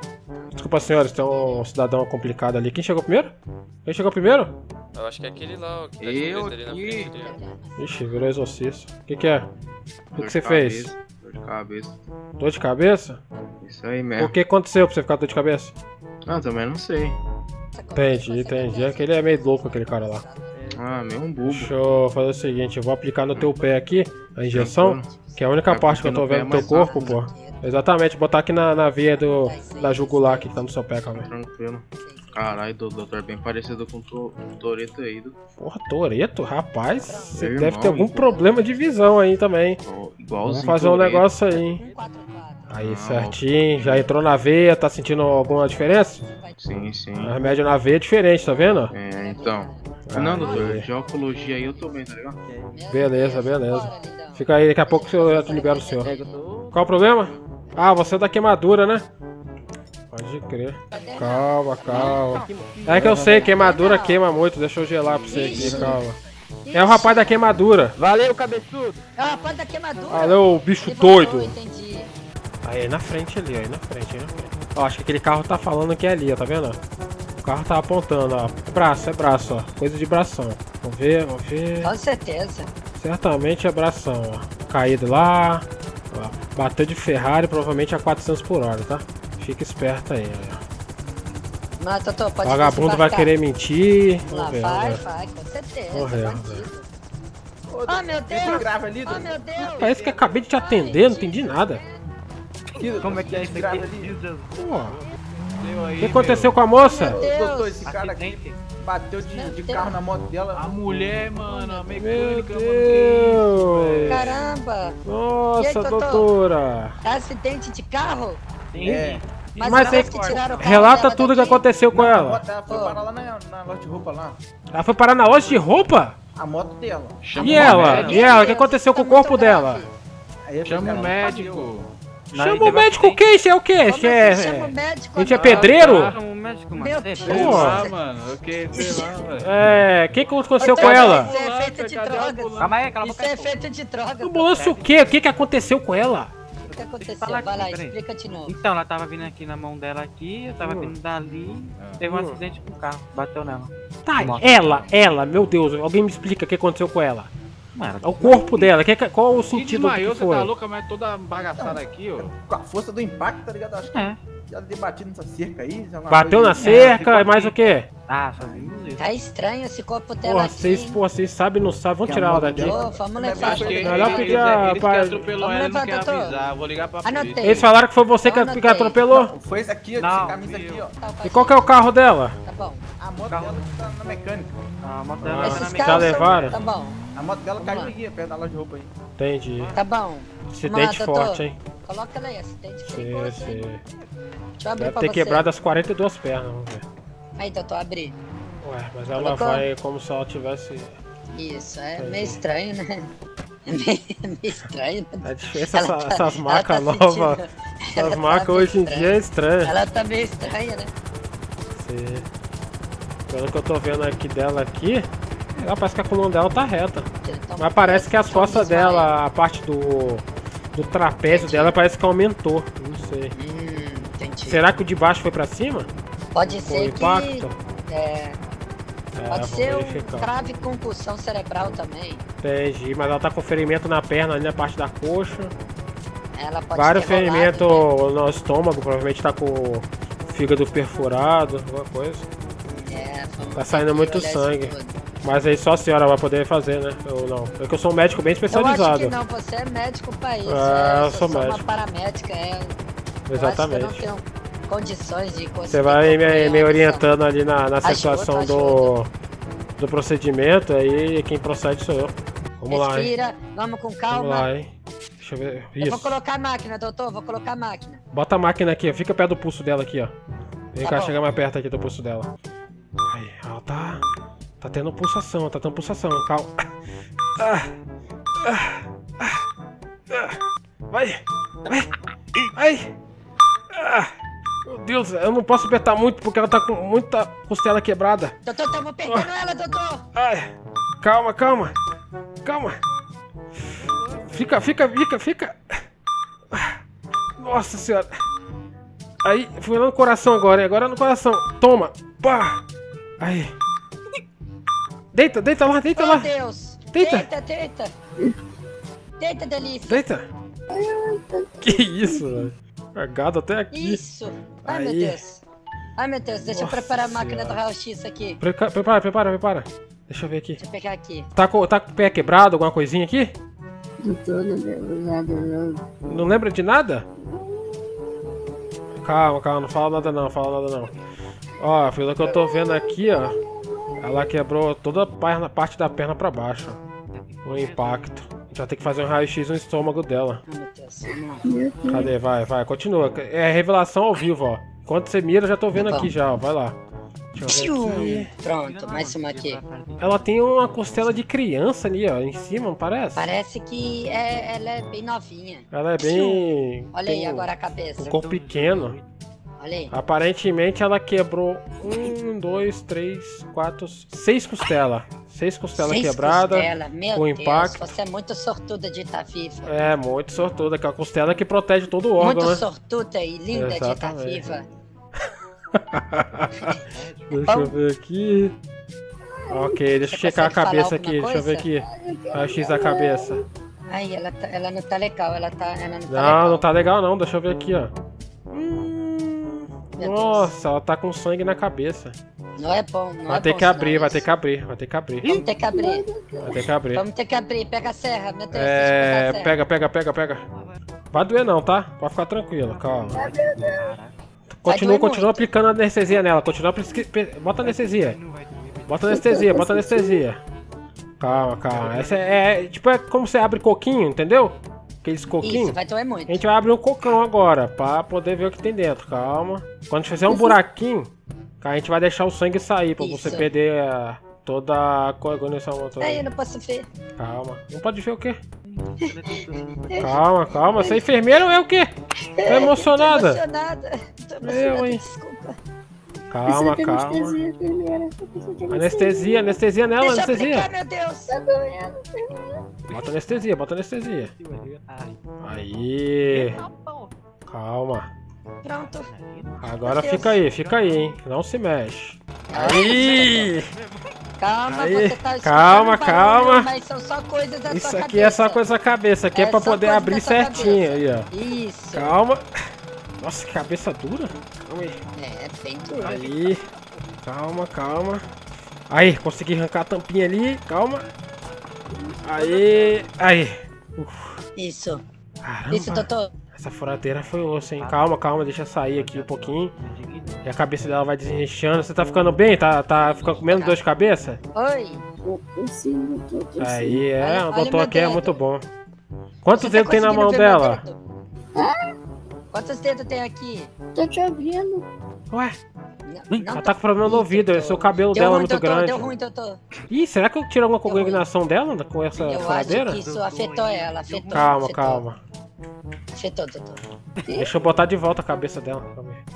Speaker 1: Desculpa, senhores, tem um cidadão complicado ali. Quem chegou primeiro? Quem chegou primeiro?
Speaker 11: Eu acho que é aquele lá, ó, que tá
Speaker 7: Eu
Speaker 11: ali na
Speaker 7: aqui.
Speaker 11: frente ó.
Speaker 1: Ixi, virou exorcista. O que, que é? O que, que você fez?
Speaker 7: Dor de cabeça.
Speaker 1: Dor de cabeça?
Speaker 7: Isso aí
Speaker 1: O
Speaker 7: mesmo.
Speaker 1: que aconteceu pra você ficar com dor de cabeça?
Speaker 7: Não, também não sei.
Speaker 1: Entendi, entendi. Aquele é meio louco, aquele cara lá.
Speaker 7: Ah, meio um bubo.
Speaker 1: Deixa eu fazer o seguinte, eu vou aplicar no teu pé aqui a injeção, que é a única
Speaker 7: É,
Speaker 1: parte que eu tô vendo
Speaker 7: é
Speaker 1: no teu
Speaker 7: mais
Speaker 1: corpo,
Speaker 7: rápido,
Speaker 1: pô. Exatamente, botar aqui na, na veia do, da jugular aqui que tá no seu pé, calma.
Speaker 7: Tranquilo. Caralho, do- doutor, bem parecido com o to- o Toreto aí. Do...
Speaker 1: Porra, Toreto, rapaz, você deve
Speaker 7: irmão,
Speaker 1: ter algum
Speaker 7: igual-
Speaker 1: problema de visão aí também.
Speaker 7: Igualzinho.
Speaker 1: Vamos fazer um
Speaker 7: Toretto.
Speaker 1: negócio aí, hein. Aí,
Speaker 7: Ah,
Speaker 1: certinho, já entrou na veia, tá sentindo alguma diferença?
Speaker 7: Sim, sim.
Speaker 1: O remédio na veia é diferente, tá vendo?
Speaker 7: É, então.
Speaker 1: Ah,
Speaker 7: não, doutor, de oncologia aí eu tô bem, tá ligado?
Speaker 1: Beleza, beleza. Fica aí, daqui a pouco eu te libero o senhor.
Speaker 10: É.
Speaker 1: Qual o problema? Ah, você é da queimadura, né? Pode crer. Calma, calma. É que eu sei, queimadura queima muito. Deixa eu gelar pra você aqui, calma. É o rapaz da queimadura.
Speaker 10: Valeu, cabeçudo!
Speaker 2: É o rapaz da queimadura.
Speaker 1: Valeu, bicho doido.
Speaker 2: Entendi.
Speaker 1: Aí na frente ali, aí na frente, aí na frente. Ó, acho que aquele carro tá falando que é ali, ó, tá vendo? ó? O carro tá apontando, ó. É braço, é braço, ó. Coisa de bração. Vamos ver, vamos ver.
Speaker 2: Com certeza.
Speaker 1: Certamente é bração, ó. Caído lá. Ó. Bateu de Ferrari, provavelmente a 400 por hora, tá? Fica esperto aí, ó.
Speaker 2: Mas, doutor, pode
Speaker 1: Vagabundo vai querer mentir.
Speaker 2: Lá, vai,
Speaker 1: ver.
Speaker 2: vai, com certeza.
Speaker 1: Morreu,
Speaker 2: bandido. Ah, meu Deus!
Speaker 5: grave ali,
Speaker 2: Ah, meu Deus!
Speaker 1: Parece que acabei de te atender, não entendi nada.
Speaker 9: Como é que é isso
Speaker 5: grave
Speaker 9: aqui?
Speaker 5: ali.
Speaker 1: Pô, o que aconteceu com a moça?
Speaker 2: Meu Deus!
Speaker 5: Doutor, esse cara aqui bateu de, de carro na moto dela.
Speaker 6: A mulher, mano, a
Speaker 1: Meu
Speaker 6: mecânica, mano.
Speaker 1: Deus!
Speaker 2: Caramba!
Speaker 1: Nossa,
Speaker 2: aí, doutor?
Speaker 1: doutora!
Speaker 2: Acidente de carro?
Speaker 5: É.
Speaker 2: Mas,
Speaker 1: Mas aí,
Speaker 2: que tiraram
Speaker 1: relata tudo que
Speaker 2: daqui.
Speaker 1: aconteceu com
Speaker 5: A
Speaker 1: ela.
Speaker 5: moto dela foi parar lá na, na loja de roupa lá.
Speaker 1: Ela foi parar na loja de roupa?
Speaker 5: A moto dela.
Speaker 1: E ela? E ela? O que aconteceu com o corpo dela?
Speaker 6: Chama o médico.
Speaker 1: Chama o médico o quê? Isso é o quê? Isso
Speaker 2: é que chama
Speaker 1: é...
Speaker 2: o médico?
Speaker 1: A gente é pedreiro?
Speaker 9: Chama o médico, mano.
Speaker 2: Meu
Speaker 9: é
Speaker 2: Deus.
Speaker 1: Pô.
Speaker 6: Ah, mano, que sei lá, [laughs] velho.
Speaker 1: É... O que que aconteceu com
Speaker 2: Doutor,
Speaker 1: ela?
Speaker 2: Isso é feito de drogas.
Speaker 9: Calma aí, cala a
Speaker 2: Isso
Speaker 9: boca.
Speaker 2: é feito de drogas.
Speaker 1: Ambulância o quê? O que que aconteceu com ela?
Speaker 2: O que aconteceu? Vai
Speaker 9: aqui,
Speaker 2: lá,
Speaker 9: peraí.
Speaker 2: explica de novo.
Speaker 9: Então, ela tava vindo aqui na mão dela aqui, eu tava vindo dali, teve um acidente com o carro, bateu nela.
Speaker 1: Tá, ela, ela, meu Deus, alguém me explica o que aconteceu com ela.
Speaker 9: Mano,
Speaker 1: É o corpo dela, que, que- qual o
Speaker 6: Que
Speaker 1: sentido do
Speaker 6: desmaiou,
Speaker 1: que
Speaker 6: você
Speaker 1: foi?
Speaker 6: tá louca, mas toda bagaçada aqui, ó.
Speaker 5: Com a força do impacto, tá ligado? Acho que
Speaker 9: é.
Speaker 5: já deu batido nessa cerca aí.
Speaker 1: Bateu na cerca, e mais o quê?
Speaker 9: Ah.
Speaker 2: Tá estranho esse corpo dela
Speaker 1: Porra,
Speaker 2: aqui.
Speaker 1: vocês, porra, vocês sabem, não sabem, vamos
Speaker 5: Que
Speaker 1: tirar ela daqui.
Speaker 2: Ô, vamos levar.
Speaker 5: acho que-
Speaker 6: eles, eles,
Speaker 1: a-
Speaker 6: eles que atropelou ela e não quer avisar. Vou ligar pra polícia.
Speaker 1: Eles falaram que foi você que, que atropelou?
Speaker 5: Foi esse aqui, ó,
Speaker 9: Não,
Speaker 5: essa camisa aqui, ó.
Speaker 2: Tá,
Speaker 1: E qual que é o carro dela?
Speaker 2: Tá bom.
Speaker 5: A moto
Speaker 9: Carro.
Speaker 5: dela tá na mecânica.
Speaker 9: A moto
Speaker 1: Ah,
Speaker 9: dela vai na
Speaker 2: Esses
Speaker 9: minha
Speaker 1: já levaram?
Speaker 2: Tá bom,
Speaker 5: A moto dela
Speaker 2: Vamos
Speaker 5: caiu
Speaker 2: lá.
Speaker 5: aqui, perto da loja de roupa aí.
Speaker 1: Entendi.
Speaker 2: tá bom.
Speaker 1: Acidente forte, hein?
Speaker 2: Coloca ela aí, acidente
Speaker 1: Sim,
Speaker 2: perigoso, hein?
Speaker 1: sim.
Speaker 2: Deixa eu abrir
Speaker 1: Deve
Speaker 2: pra
Speaker 1: ter
Speaker 2: você.
Speaker 1: quebrado as 42 pernas, vamos ver.
Speaker 2: Aí, doutor, abri.
Speaker 1: Ué, mas ela
Speaker 2: Colocou?
Speaker 1: vai como se ela tivesse.
Speaker 2: Isso, é meio estranho, né? É [laughs] meio, meio estranho, né?
Speaker 1: É difícil
Speaker 2: Ela
Speaker 1: essa-
Speaker 2: tá-
Speaker 1: essas marcas
Speaker 2: tá
Speaker 1: novas. Essas
Speaker 2: tá
Speaker 1: marcas
Speaker 2: meio
Speaker 1: hoje em
Speaker 2: estranha.
Speaker 1: dia é estranha.
Speaker 2: Ela tá meio estranha, né?
Speaker 1: Sim. Pelo que eu tô vendo aqui dela aqui, ela parece que a coluna dela tá reta. Mas parece que as costas dela, a parte do, do trapézio dela, parece que aumentou. Não sei.
Speaker 2: Hum, entendi.
Speaker 1: Será que o de baixo foi pra cima?
Speaker 2: Pode ser
Speaker 1: impacto?
Speaker 2: que. É,
Speaker 1: É,
Speaker 2: pode ser um
Speaker 1: verificar.
Speaker 2: trave concussão cerebral também.
Speaker 1: Entendi, mas ela tá com ferimento na perna, ali na parte da coxa.
Speaker 2: Ela pode
Speaker 1: Vários ferimentos no estômago, provavelmente tá com o fígado perfurado, alguma coisa.
Speaker 2: Vamos
Speaker 1: Tá saindo muito
Speaker 2: isso
Speaker 1: sangue. Mas aí só a senhora vai poder fazer, né? Eu não. É que eu sou um médico bem
Speaker 2: Eu acho
Speaker 1: especializado.
Speaker 2: que não, você é médico pra isso.
Speaker 1: É,
Speaker 2: é,
Speaker 1: eu sou
Speaker 2: uma
Speaker 1: médico.
Speaker 2: paramédica, é. Eu
Speaker 1: Exatamente.
Speaker 2: que eu não tenho condições de conseguir.
Speaker 1: Você vai me, me
Speaker 2: uma
Speaker 1: orientando ali na, na
Speaker 2: Ajuda,
Speaker 1: situação do, do procedimento, aí quem procede sou eu. Vamos lá, hein?
Speaker 2: Respira, vamos com
Speaker 1: Vamos
Speaker 2: calma.
Speaker 1: lá, hein? Deixa eu ver.
Speaker 2: Eu vou
Speaker 1: Isso.
Speaker 2: colocar a máquina, doutor, vou colocar a máquina.
Speaker 1: Bota a máquina aqui, ó. Fica perto do pulso dela aqui, ó. Vem
Speaker 2: Tá
Speaker 1: cá,
Speaker 2: bom.
Speaker 1: chega mais perto aqui do pulso dela. Tá. Tá tendo pulsação, tá tendo pulsação, calma. Ah, ah, ah, ah. Vai! Vai! Ai! Meu Deus, eu não posso apertar muito porque ela tá com muita costela quebrada.
Speaker 2: Doutor, estamos perdendo ela, doutor.
Speaker 1: Ai! Calma, calma! Calma! Fica, fica, fica, fica! Nossa senhora! Aí, fui lá no coração agora, hein? agora no coração. Toma! Pá! Aí! Deita, deita lá, deita
Speaker 2: Oh,
Speaker 1: lá!
Speaker 2: Deus.
Speaker 1: Deita.
Speaker 2: Deita, deita. Deita, delícia.
Speaker 1: Deita! Que isso, velho? Cagado até aqui.
Speaker 2: Isso. Ai, meu
Speaker 1: Aí.
Speaker 2: Deus. Ai, meu Deus, deixa
Speaker 1: Nossa
Speaker 2: eu preparar a máquina
Speaker 1: Senhora.
Speaker 2: do raio-x aqui.
Speaker 1: Preca- Prepara, prepara, prepara. Deixa eu ver aqui.
Speaker 2: Deixa eu pegar aqui.
Speaker 1: Tá com, tá com o pé quebrado, alguma coisinha aqui?
Speaker 12: Doutor, não devo nada não.
Speaker 1: Não lembra de nada? Calma, calma, não fala nada não, não fala nada não. Ó, pelo que eu tô vendo aqui, ó. Ela quebrou toda a perna- parte da perna pra baixo. O impacto. A gente vai ter que fazer um raio-x no estômago dela. Cadê? Vai, vai, continua. É revelação ao vivo, ó. Enquanto você mira, eu já tô vendo aqui já, ó. Vai lá. Deixa eu ver aqui.
Speaker 2: Pronto, mais uma aqui.
Speaker 1: Ela tem uma costela de criança ali, ó, em cima, não parece?
Speaker 2: Parece que é- ela é bem novinha.
Speaker 1: Ela é bem.
Speaker 2: Olha aí
Speaker 1: tem
Speaker 2: agora a
Speaker 1: Um
Speaker 2: cabeça.
Speaker 1: corpo pequeno.
Speaker 2: Olha aí.
Speaker 1: Aparentemente ela quebrou um, dois, três, quatro, seis costelas. Seis costelas
Speaker 2: Seis
Speaker 1: quebradas.
Speaker 2: costela. Meu
Speaker 1: com
Speaker 2: Deus,
Speaker 1: impacto.
Speaker 2: você é muito sortuda de estar viva.
Speaker 1: É, muito sortuda, que é a costela que protege todo o órgão,
Speaker 2: muito
Speaker 1: né?
Speaker 2: sortuda e linda de estar
Speaker 1: Exatamente.
Speaker 2: viva. [laughs]
Speaker 1: Deixa eu ver aqui. Ok, deixa eu checar a cabeça aqui,
Speaker 2: alguma
Speaker 1: deixa eu ver aqui.
Speaker 2: coisa?
Speaker 1: A X da cabeça.
Speaker 2: Ai, ela, tá- ela não tá legal, ela tá. Ela não tá
Speaker 1: Não,
Speaker 2: legal.
Speaker 1: não tá legal não, deixa eu ver aqui, ó.
Speaker 2: Meu
Speaker 1: Nossa, ela tá com sangue na cabeça.
Speaker 2: Não é bom, não
Speaker 1: Vai
Speaker 2: é
Speaker 1: ter
Speaker 2: bom
Speaker 1: que abrir, vai ter que abrir, vai ter que abrir.
Speaker 2: Vamos ter que abrir.
Speaker 1: Vai ter que abrir.
Speaker 2: Vamos ter que abrir. Pega a serra, meu Deus.
Speaker 1: É,
Speaker 2: a serra.
Speaker 1: pega, pega, pega, pega. Vai doer não, tá? Pode ficar tranquilo, calma. Continua, continua
Speaker 2: muito.
Speaker 1: aplicando anestesia nela, continua aplicando. Bota anestesia. Bota anestesia, bota anestesia. Calma, calma. Essa é, é- tipo é como você abre coquinho, entendeu? Aqueles coquinhos.
Speaker 2: Isso, vai doer muito.
Speaker 1: A gente vai abrir um cocão agora, pra poder ver o que tem dentro, calma. Quando fizer um buraquinho, a gente vai deixar o sangue sair, pra você
Speaker 2: Isso.
Speaker 1: perder a- toda a coagulação motora.
Speaker 2: Ai, eu não posso ver.
Speaker 1: Calma. Não pode ver o quê? [laughs] Calma, calma. Você é enfermeira ou é o quê? Tá
Speaker 2: Tô
Speaker 1: emocionada?
Speaker 2: emocionada. Tô emocionada,
Speaker 1: hein?
Speaker 2: desculpa.
Speaker 1: Calma,
Speaker 12: Precisa de
Speaker 1: calma.
Speaker 12: anestesia, de
Speaker 1: Anestesia, anestesia nela,
Speaker 2: Deixa
Speaker 1: anestesia.
Speaker 2: aplicar, meu Deus.
Speaker 12: Tá doendo.
Speaker 1: Bota anestesia, bota anestesia. Aí. Calma.
Speaker 2: Pronto.
Speaker 1: Agora
Speaker 2: Meu Deus.
Speaker 1: fica aí, fica aí, hein? Não se mexe. Aí!
Speaker 2: Calma,
Speaker 1: Aí,
Speaker 2: você tá
Speaker 1: calma,
Speaker 2: barulho,
Speaker 1: calma.
Speaker 2: Mas são só coisas da
Speaker 1: Isso
Speaker 2: sua
Speaker 1: aqui é só
Speaker 2: cabeça.
Speaker 1: coisa da cabeça, aqui é,
Speaker 2: É
Speaker 1: pra poder abrir certinho
Speaker 2: cabeça.
Speaker 1: aí, ó.
Speaker 2: Isso.
Speaker 1: Calma. Nossa, que cabeça dura. Calma aí.
Speaker 2: É, bem duro.
Speaker 1: Aí. Calma, calma. Aí, consegui arrancar a tampinha ali. Calma. Aí. Aí.
Speaker 2: Isso.
Speaker 1: Caramba.
Speaker 2: Isso, doutor.
Speaker 1: Essa furadeira foi osso, hein? Calma, calma, deixa eu sair aqui um pouquinho. E a cabeça dela vai desinchando. Você tá ficando bem? Tá, tá ficando com menos dor de cabeça?
Speaker 2: Oi.
Speaker 1: Aí, é,
Speaker 2: Olha-
Speaker 1: o doutor aqui é muito bom. Quantos
Speaker 2: tá
Speaker 1: dedos tem na mão dela?
Speaker 2: dedo? Quantos dedos tem aqui?
Speaker 12: Tô te ouvindo.
Speaker 1: Ué,
Speaker 2: Não, não
Speaker 1: ela tá com problema no ouvido, o seu cabelo
Speaker 2: Deu
Speaker 1: dela é
Speaker 2: ruim,
Speaker 1: muito
Speaker 2: doutor,
Speaker 1: grande.
Speaker 2: Deu ruim, doutor.
Speaker 1: Ih, será que eu tiro alguma cognação dela com essa
Speaker 2: Eu acho
Speaker 1: furadeira?
Speaker 2: que isso afetou ela. Afetou,
Speaker 1: Calma,
Speaker 2: afetou.
Speaker 1: calma.
Speaker 2: Afetou, doutor.
Speaker 1: Deixa eu botar de volta a cabeça dela.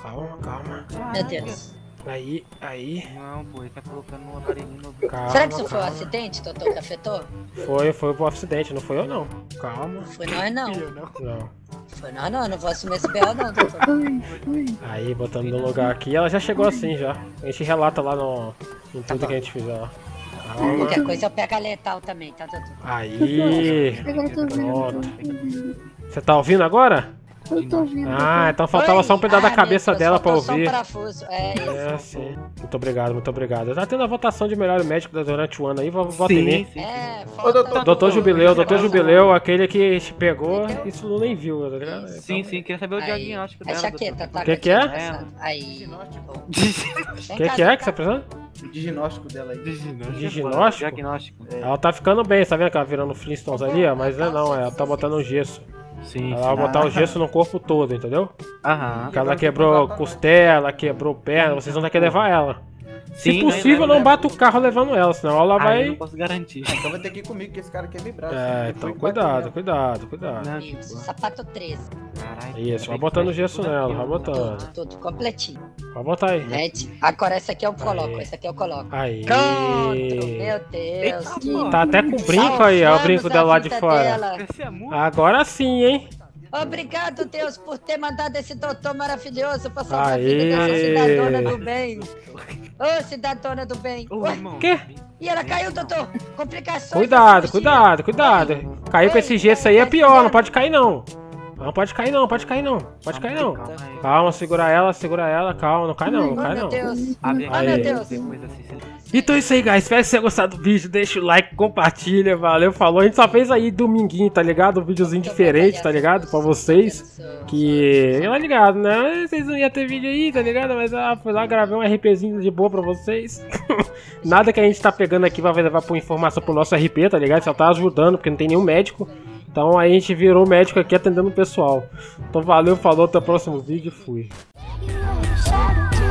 Speaker 1: Calma. calma.
Speaker 2: Meu Deus.
Speaker 1: Aí, aí.
Speaker 9: Não, pô, ele tá colocando um aparelhinho no
Speaker 1: Calma,
Speaker 2: Será que isso foi um
Speaker 1: calma.
Speaker 2: acidente, doutor, que afetou?
Speaker 1: Foi, foi pro acidente, não foi eu não. Calma.
Speaker 2: Foi nós não.
Speaker 1: Não.
Speaker 2: Foi nós não, eu não vou assumir esse B.O. não, doutor.
Speaker 1: Aí, botando no lugar aqui, ela já chegou assim já. A gente relata lá no. Em tudo que a gente fizer lá. Calma.
Speaker 2: Qualquer coisa eu pego a letal também, tá, doutor?
Speaker 1: Aí.
Speaker 12: Eu eu
Speaker 1: Pronto. Você tá ouvindo agora?
Speaker 12: Eu tô ouvindo.
Speaker 1: Ah, então faltava só um pedaço da
Speaker 2: Ah,
Speaker 1: cabeça
Speaker 2: meu Deus,
Speaker 1: dela pra
Speaker 2: faltou só um
Speaker 1: ouvir.
Speaker 2: parafuso. É isso.
Speaker 1: É, sim. Muito obrigado, muito obrigado. Tá tendo a votação de melhor médico durante o ano aí, vo- vota em mim.
Speaker 2: É,
Speaker 5: Ô, doutor,
Speaker 1: Doutor Jubileu, doutor Jubileu, aquele que te pegou, isso não nem viu, tá ligado?
Speaker 9: Sim, sim, queria saber o diagnóstico
Speaker 2: é
Speaker 9: dela.
Speaker 2: chaqueta, tá?
Speaker 1: Que que é?
Speaker 2: Aí.
Speaker 1: O que, que é que você tá precisando?
Speaker 5: O diagnóstico dela aí.
Speaker 1: Diagnóstico?
Speaker 9: Diagnóstico.
Speaker 1: Ela tá ficando bem, tá vendo que ela virando Flintstones ali, ó? Mas é não, ela tá botando um gesso.
Speaker 9: Sim,
Speaker 1: Ela vai botar o gesso no corpo todo, entendeu?
Speaker 9: Aham.
Speaker 1: Porque ela quebrou costela, quebrou perna, vocês vão ter que levar ela. Se
Speaker 9: Sim,
Speaker 1: possível,
Speaker 9: leva,
Speaker 1: não bata o carro levando ela, senão ela
Speaker 9: Ah, eu
Speaker 1: vai.
Speaker 9: não posso garantir.
Speaker 5: Então vai ter que ir comigo, que esse cara quer me braço.
Speaker 1: É, então cuidado, cuidado, cuidado.
Speaker 9: Não,
Speaker 2: Isso,
Speaker 9: tipo,
Speaker 2: sapato 13.
Speaker 9: caralho.
Speaker 1: Isso, vai botando gesso nela, vai botando.
Speaker 2: Tudo, tudo completinho.
Speaker 1: Vai botar aí.
Speaker 2: Gente, agora essa aqui eu coloco,
Speaker 1: Aí.
Speaker 2: essa aqui eu coloco.
Speaker 1: Aí.
Speaker 2: Pronto, meu Deus. que
Speaker 1: Tá até com brinco aí, ó, o brinco dela lá de fora.
Speaker 9: é.
Speaker 1: Agora sim, hein?
Speaker 2: Obrigado, Deus, por ter mandado esse doutor maravilhoso pra salvar
Speaker 1: Aê.
Speaker 2: a vida dessa cidadona do bem. Ô, cidadona do bem.
Speaker 9: Ô, irmão.
Speaker 1: Quê?
Speaker 2: e ela caiu, doutor. Complicações.
Speaker 1: Cuidado, cuidado, cuidado. Caiu com esse gesso aí é pior, não pode cair não. Não pode cair não, pode cair não. Pode cair não.
Speaker 9: Calma
Speaker 1: segura ela, segura ela, calma, não cai não, não cai
Speaker 2: meu
Speaker 1: não.
Speaker 2: Deus.
Speaker 9: Abre
Speaker 2: Ah,
Speaker 9: aqui,
Speaker 2: meu. Deus.
Speaker 9: Depois assim,
Speaker 1: Então é isso aí, guys. Espero que você tenha gostado do vídeo. Deixa o like, compartilha, valeu, falou. A gente só fez aí dominguinho, tá ligado? Um videozinho diferente, tá ligado? Pra vocês. Que. Tá ligado, né? Vocês não iam ter vídeo aí, tá ligado? Mas ah, fui lá, gravei um RPzinho de boa pra vocês. [laughs] Nada que a gente tá pegando aqui vai levar por informação pro nosso RP, tá ligado? Só tá ajudando, porque não tem nenhum médico. Então a gente virou médico aqui atendendo o pessoal. Então valeu, falou, até o próximo vídeo. Fui.
Speaker 12: Know, shadow